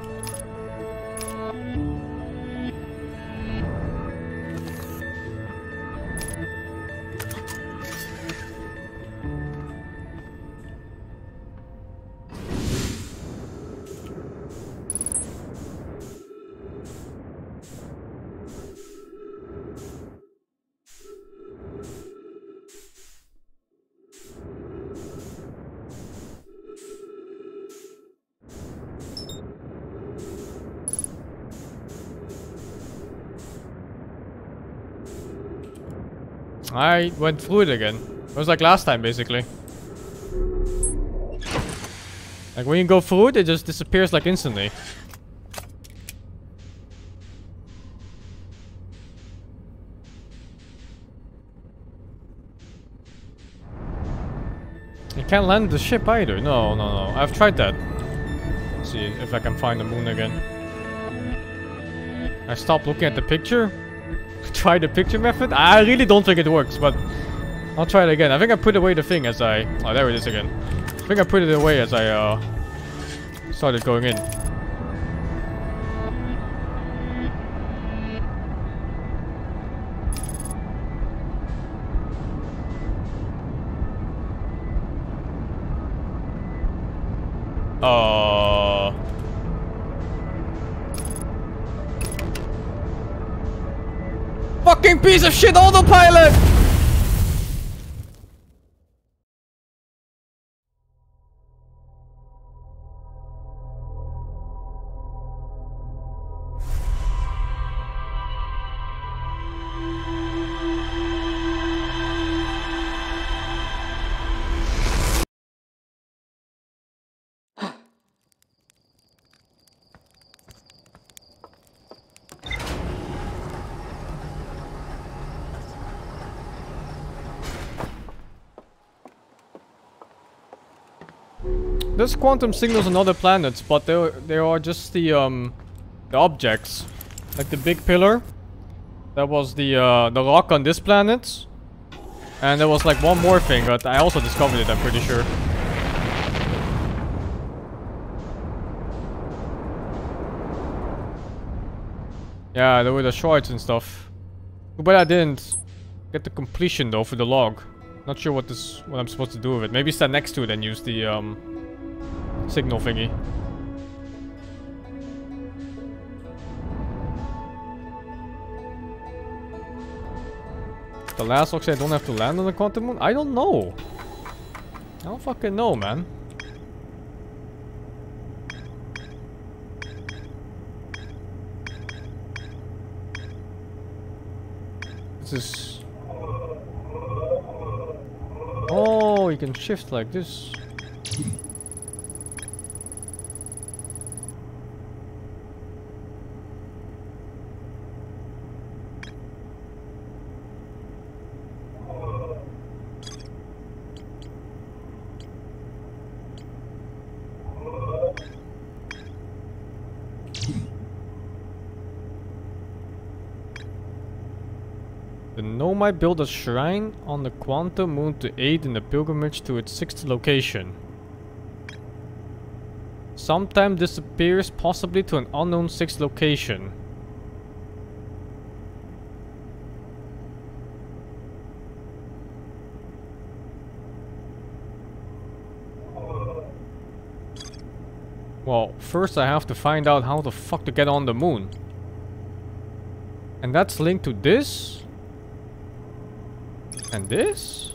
A: I went through it again. It was like last time, basically. Like when you go through it, it just disappears like instantly. You can't land the ship either. No, no, no. I've tried that. Let's see if I can find the moon again. I stopped looking at the picture. [LAUGHS] Try the picture method. I really don't think it works, but I'll try it again. I think I put away the thing as I... Oh, there it is again. I think I put it away as I uh, started going in. Shit autopilot! There's quantum signals on other planets, but they they are just the um the objects, like the big pillar. That was the uh, the rock on this planet, and there was like one more thing, but I also discovered it. I'm pretty sure. Yeah, there were the shards and stuff. But I didn't get the completion though for the log. Not sure what this what I'm supposed to do with it. Maybe stand next to it and use the um, signal thingy. The last I don't have to land on the quantum moon? I don't know. I don't fucking know, man. This is... Oh, you can shift like this. The Nomai built a shrine on the Quantum Moon to aid in the pilgrimage to its sixth location. Sometime disappears, possibly to an unknown sixth location. Well, first I have to find out how the fuck to get on the moon. And that's linked to this? And this?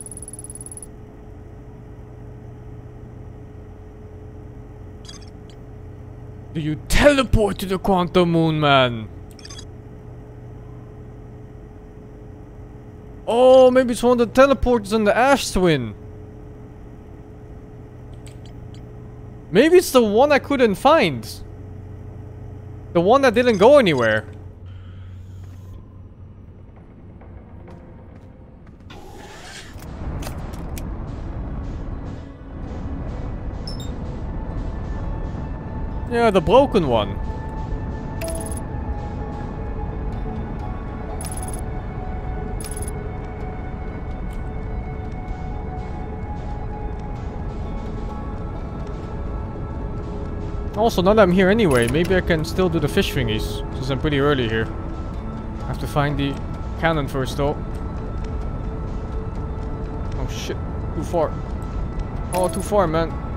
A: Do you teleport to the quantum moon, man? Oh, maybe it's one of the teleporters in the Ash Twin. Maybe it's the one I couldn't find. The one that didn't go anywhere. Yeah, the broken one. Also, now that I'm here anyway, maybe I can still do the fish thingies, since I'm pretty early here. I have to find the cannon first, though. Oh shit, too far. Oh, too far, man.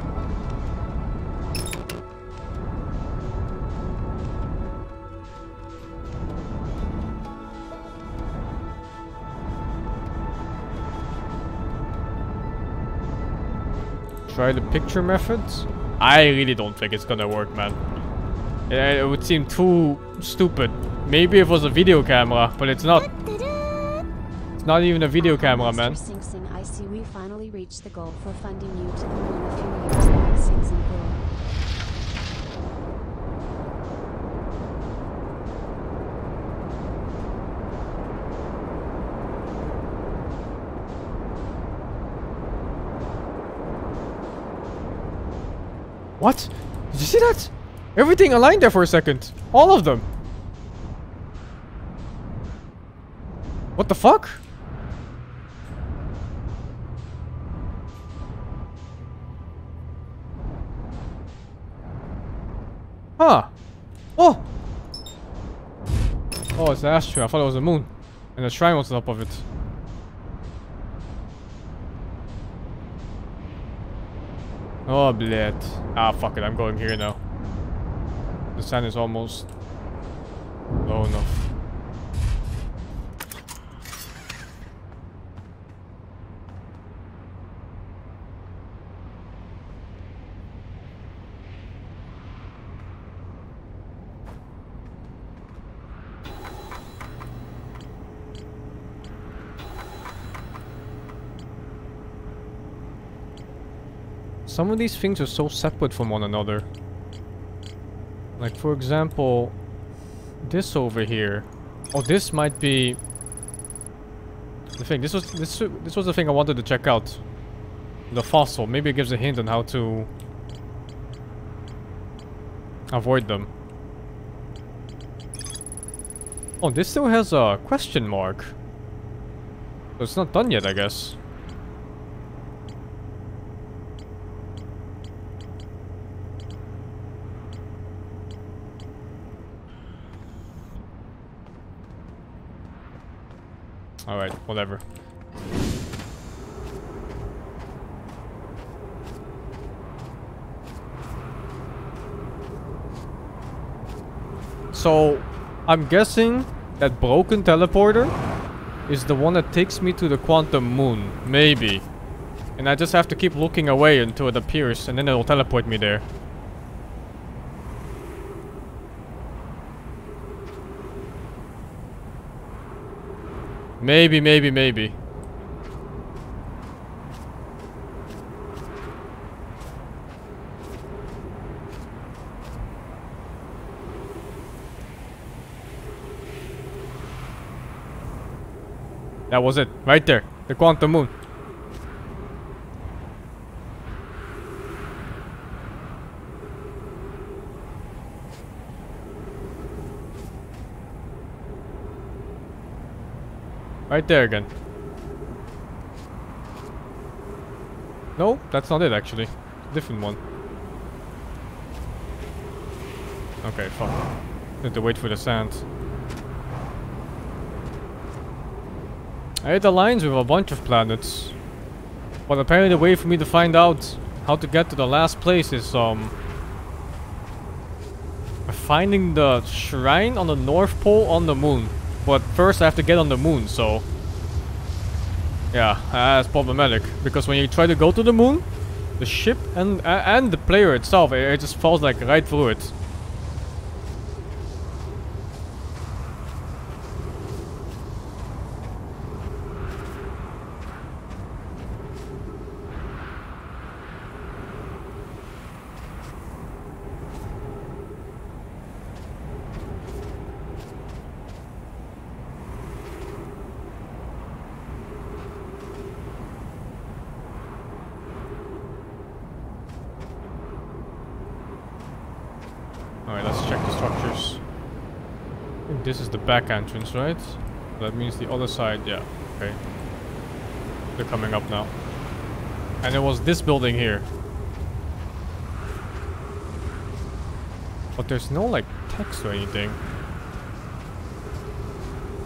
A: Try the picture methods? I really don't think it's gonna work, man. It, it would seem too stupid. Maybe it was a video camera, but it's not. It's not even a video camera, man.
B: Sing Sing, I see we finally reached the goal for funding you to the moon a few years back, Sing Sing Girl.
A: What? Did you see that? Everything aligned there for a second. All of them. What the fuck? Huh. Oh! Oh, it's an ashtray. I thought it was a moon. And the shrine was on top of it. Oh, bled. Ah, fuck it. I'm going here now. The sun is almost low enough. Some of these things are so separate from one another. Like, for example, this over here. Oh, this might be the thing. This was this this was the thing I wanted to check out. The fossil. Maybe it gives a hint on how to avoid them. Oh, this still has a question mark. So it's not done yet, I guess. Alright, whatever. So, I'm guessing that broken teleporter is the one that takes me to the quantum moon. Maybe. And I just have to keep looking away until it appears and then it'll teleport me there. Maybe, maybe, maybe. That was it. Right there. The quantum moon. Right there again. No, that's not it actually. Different one. Okay, fuck. Need to wait for the sand. I it aligns with a bunch of planets. But apparently the way for me to find out how to get to the last place is um finding the shrine on the North Pole on the moon. But first I have to get on the moon, so yeah, that's problematic because when you try to go to the moon, the ship and uh, and the player itself, it, it just falls like right through it. Alright, let's check the structures. I think this is the back entrance, right? That means the other side, yeah. Okay. They're coming up now. And it was this building here. But there's no, like, text or anything.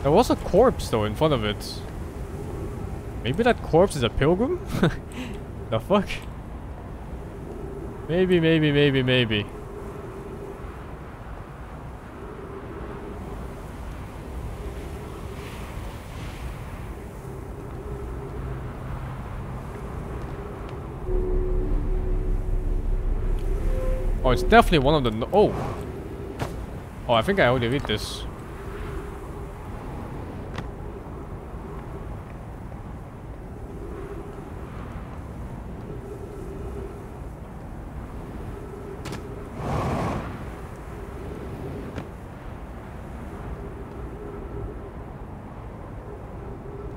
A: There was a corpse, though, in front of it. Maybe that corpse is a pilgrim? [LAUGHS] the fuck? Maybe, maybe, maybe, maybe. Oh, it's definitely one of the... No oh! Oh, I think I already read this.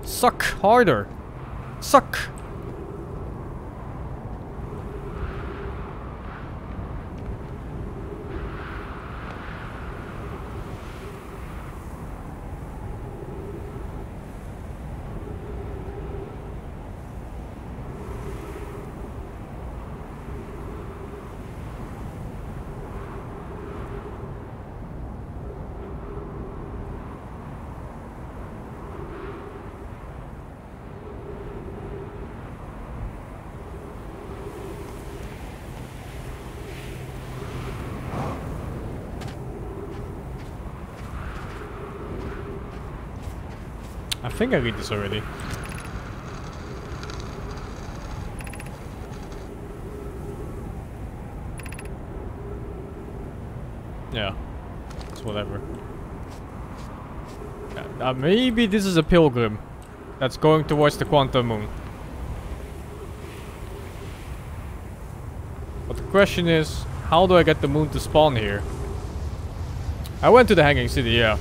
A: Suck harder. Suck. I think I read this already. Yeah, it's whatever. Uh, maybe this is a pilgrim that's going towards the quantum moon. But the question is, how do I get the moon to spawn here? I went to the Hanging City, yeah.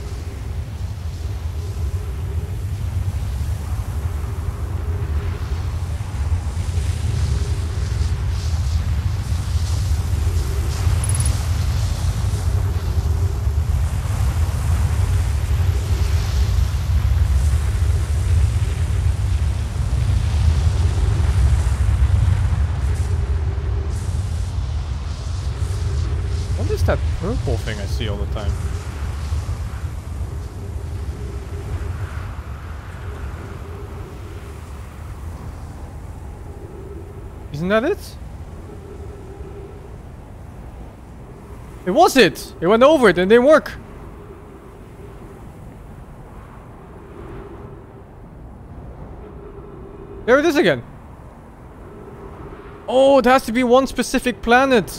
A: purple thing I see all the time. Isn't it? It was it! It went over it and didn't work! There it is again! Oh, it has to be one specific planet!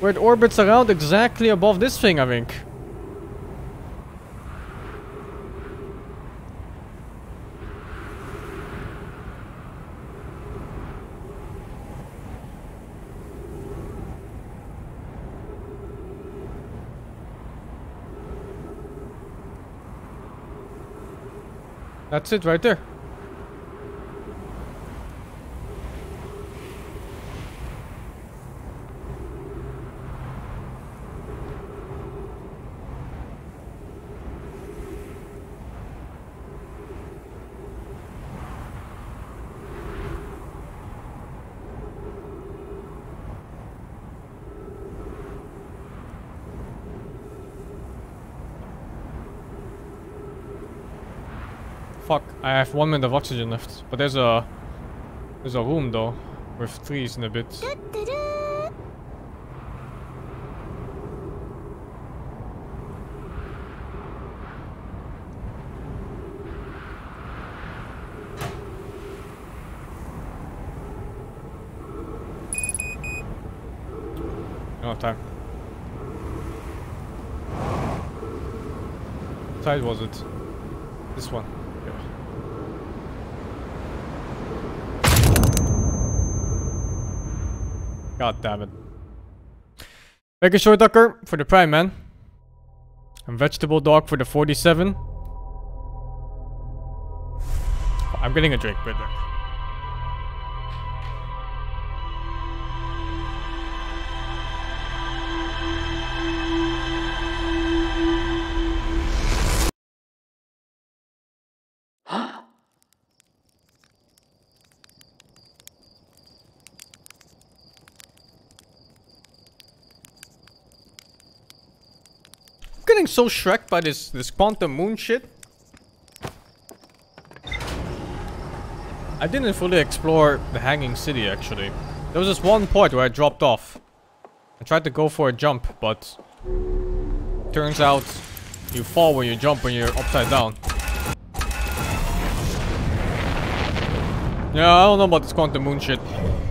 A: Where it orbits around exactly above this thing, I think. That's it right there. Fuck, I have one minute of oxygen left. But there's a... There's a room though. With trees in a bit. No time. Side was it? This one. Yeah. God damn it. Make a short ducker for the prime man. And vegetable dog for the 47. I'm getting a drink, but uh, so Shrek by this this quantum moon shit. I didn't fully explore the hanging city actually. There was this one point where I dropped off. I tried to go for a jump, but turns out you fall when you jump when you're upside down. Yeah, I don't know about this quantum moon shit.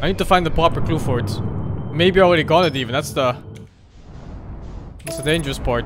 A: I need to find the proper clue for it. Maybe I already got it even. That's the that's the dangerous part.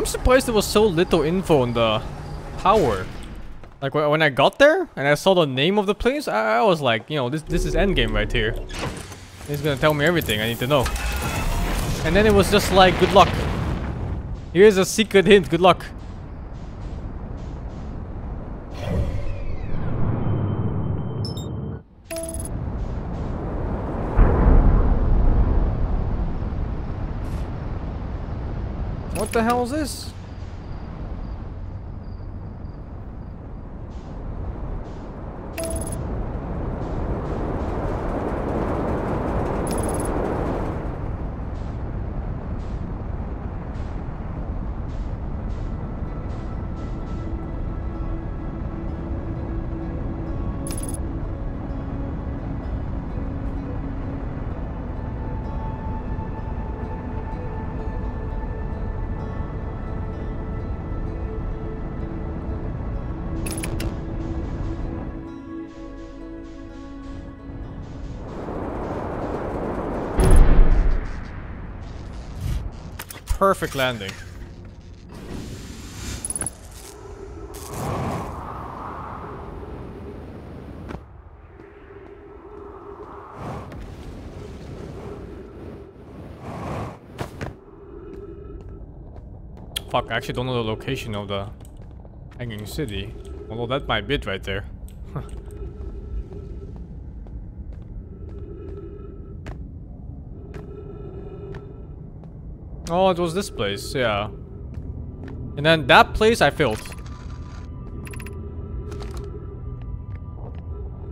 A: I'm surprised there was so little info on the power. Like when I got there and I saw the name of the place, I, I was like, you know, this this is endgame right here. He's gonna tell me everything I need to know. And then it was just like, good luck. Here's a secret hint, good luck. houses perfect landing. Fuck, I actually don't know the location of the hanging city. Although that might be it right there. [LAUGHS] oh, it was this place, yeah. And then that place I failed.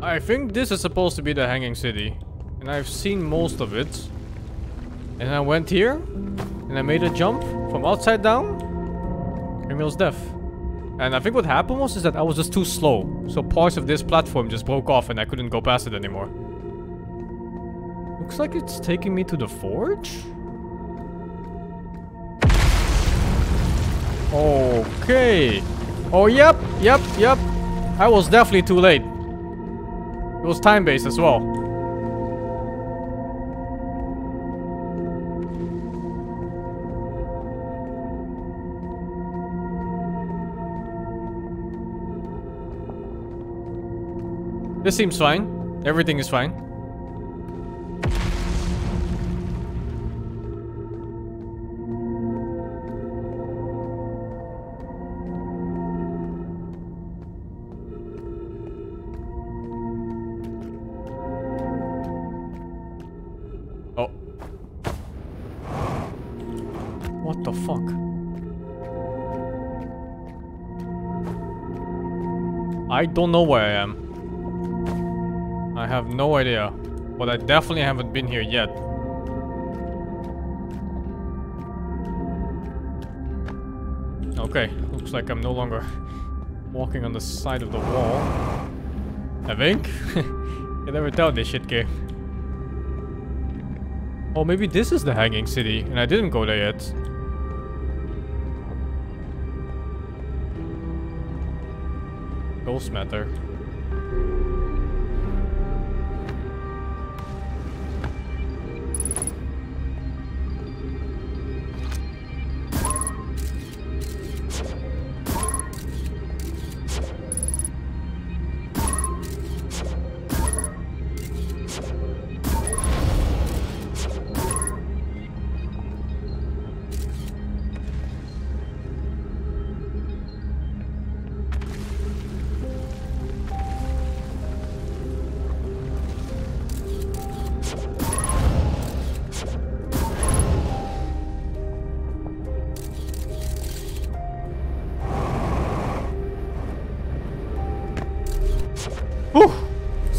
A: I think this is supposed to be the hanging city. And I've seen most of it. And I went here. And I made a jump from outside down. Emil's death. And I think what happened was is that I was just too slow. So parts of this platform just broke off and I couldn't go past it anymore. Looks like it's taking me to the forge? Okay. Oh, yep, yep, yep. I was definitely too late. It was time-based as well. This seems fine. Everything is fine. I don't know where I am. I have no idea. But I definitely haven't been here yet. Okay, looks like I'm no longer walking on the side of the wall. I think? [LAUGHS] you never tell this shit game. Oh, maybe this is the hanging city, and I didn't go there yet. Ghost matter.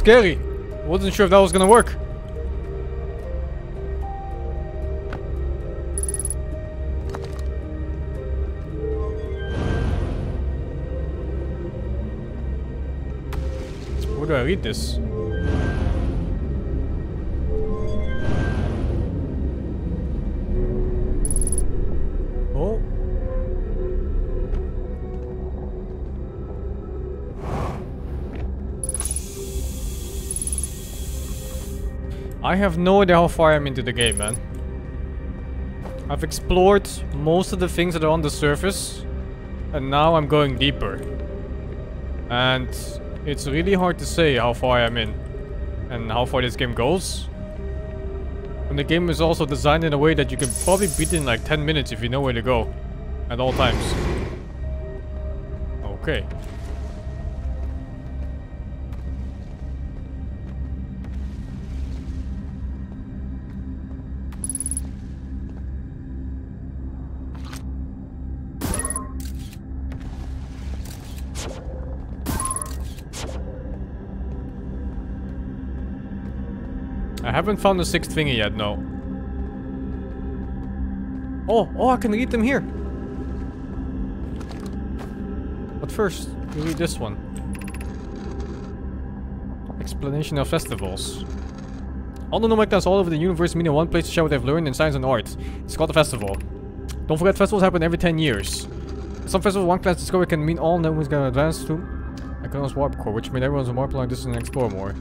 A: Scary. Wasn't sure if that was gonna work. Where do I read this? I have no idea how far I'm into the game, man. I've explored most of the things that are on the surface, and now I'm going deeper. And it's really hard to say how far I'm in, and how far this game goes. And the game is also designed in a way that you can probably beat in like 10 minutes if you know where to go. At all times. Okay. Haven't found the sixth thingy yet, no. Oh, oh, I can read them here. But first, you read this one. Explanation of festivals. All the nomadic all over the universe meet in one place to share what they've learned in science and art. It's called a festival. Don't forget, festivals happen every 10 years. Some festivals one class discover can mean all nomads can advance to Economos Warp Core, which made everyone's warp along distance and explore more.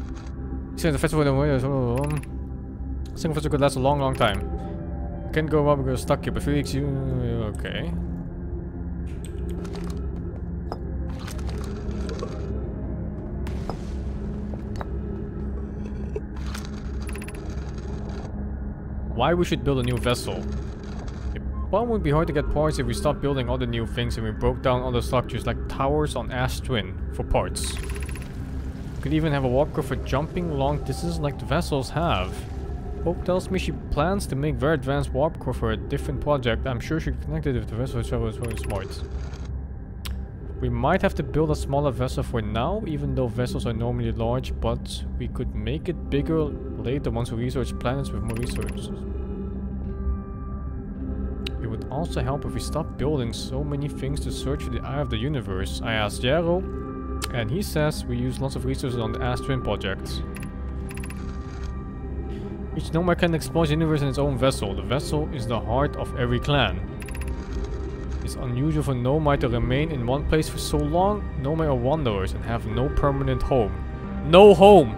A: Since the festival festival could last a long, long time. Can't go up because we're stuck here, but Felix, you... Okay. Why we should build a new vessel? It probably would be hard to get parts if we stopped building all the new things and we broke down all the structures like towers on Ash Twin for parts. Could even have a walker for jumping long distances like the vessels have. Hope tells me she plans to make very advanced warp core for a different project. I'm sure she connected with the vessel itself was very smart. We might have to build a smaller vessel for now, even though vessels are normally large, but we could make it bigger later once we research planets with more resources. It would also help if we stop building so many things to search for the eye of the universe. I asked Jero, and he says we use lots of resources on the Ash Twin project. Each Nomai can explore the universe in its own vessel. The vessel is the heart of every clan. It's unusual for Nomai to remain in one place for so long. Nomai are wanderers and have no permanent home. No home!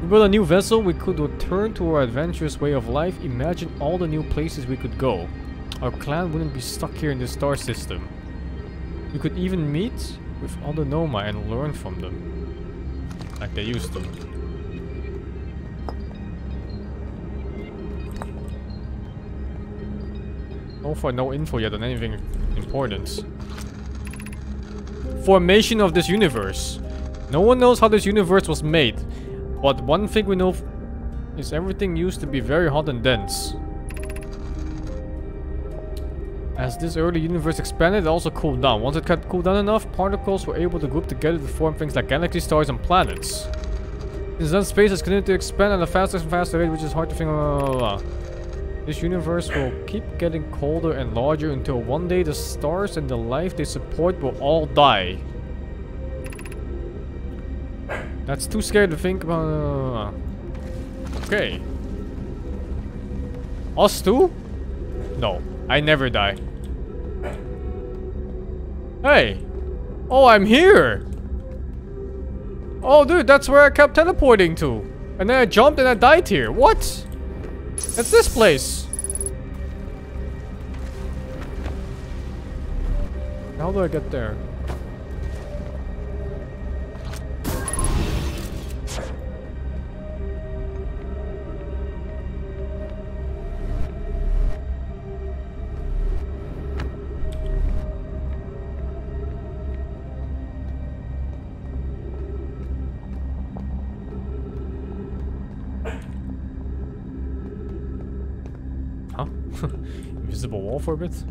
A: We build a new vessel, we could return to our adventurous way of life. Imagine all the new places we could go. Our clan wouldn't be stuck here in this star system. We could even meet with other Nomai and learn from them. Like they used to. So far, no info yet on anything important. Formation of this universe. No one knows how this universe was made. But one thing we know is everything used to be very hot and dense. As this early universe expanded, it also cooled down. Once it got cooled down enough, particles were able to group together to form things like galaxies, stars, and planets. Since then, space has continued to expand at a faster and faster rate, which is hard to think of. This universe will keep getting colder and larger until one day the stars and the life they support will all die. That's too scary to think about. Okay. Us too? No, I never die. Hey! Oh, I'm here! Oh, dude, that's where I kept teleporting to. And then I jumped and I died here. What? It's this place. How do I get there? For a?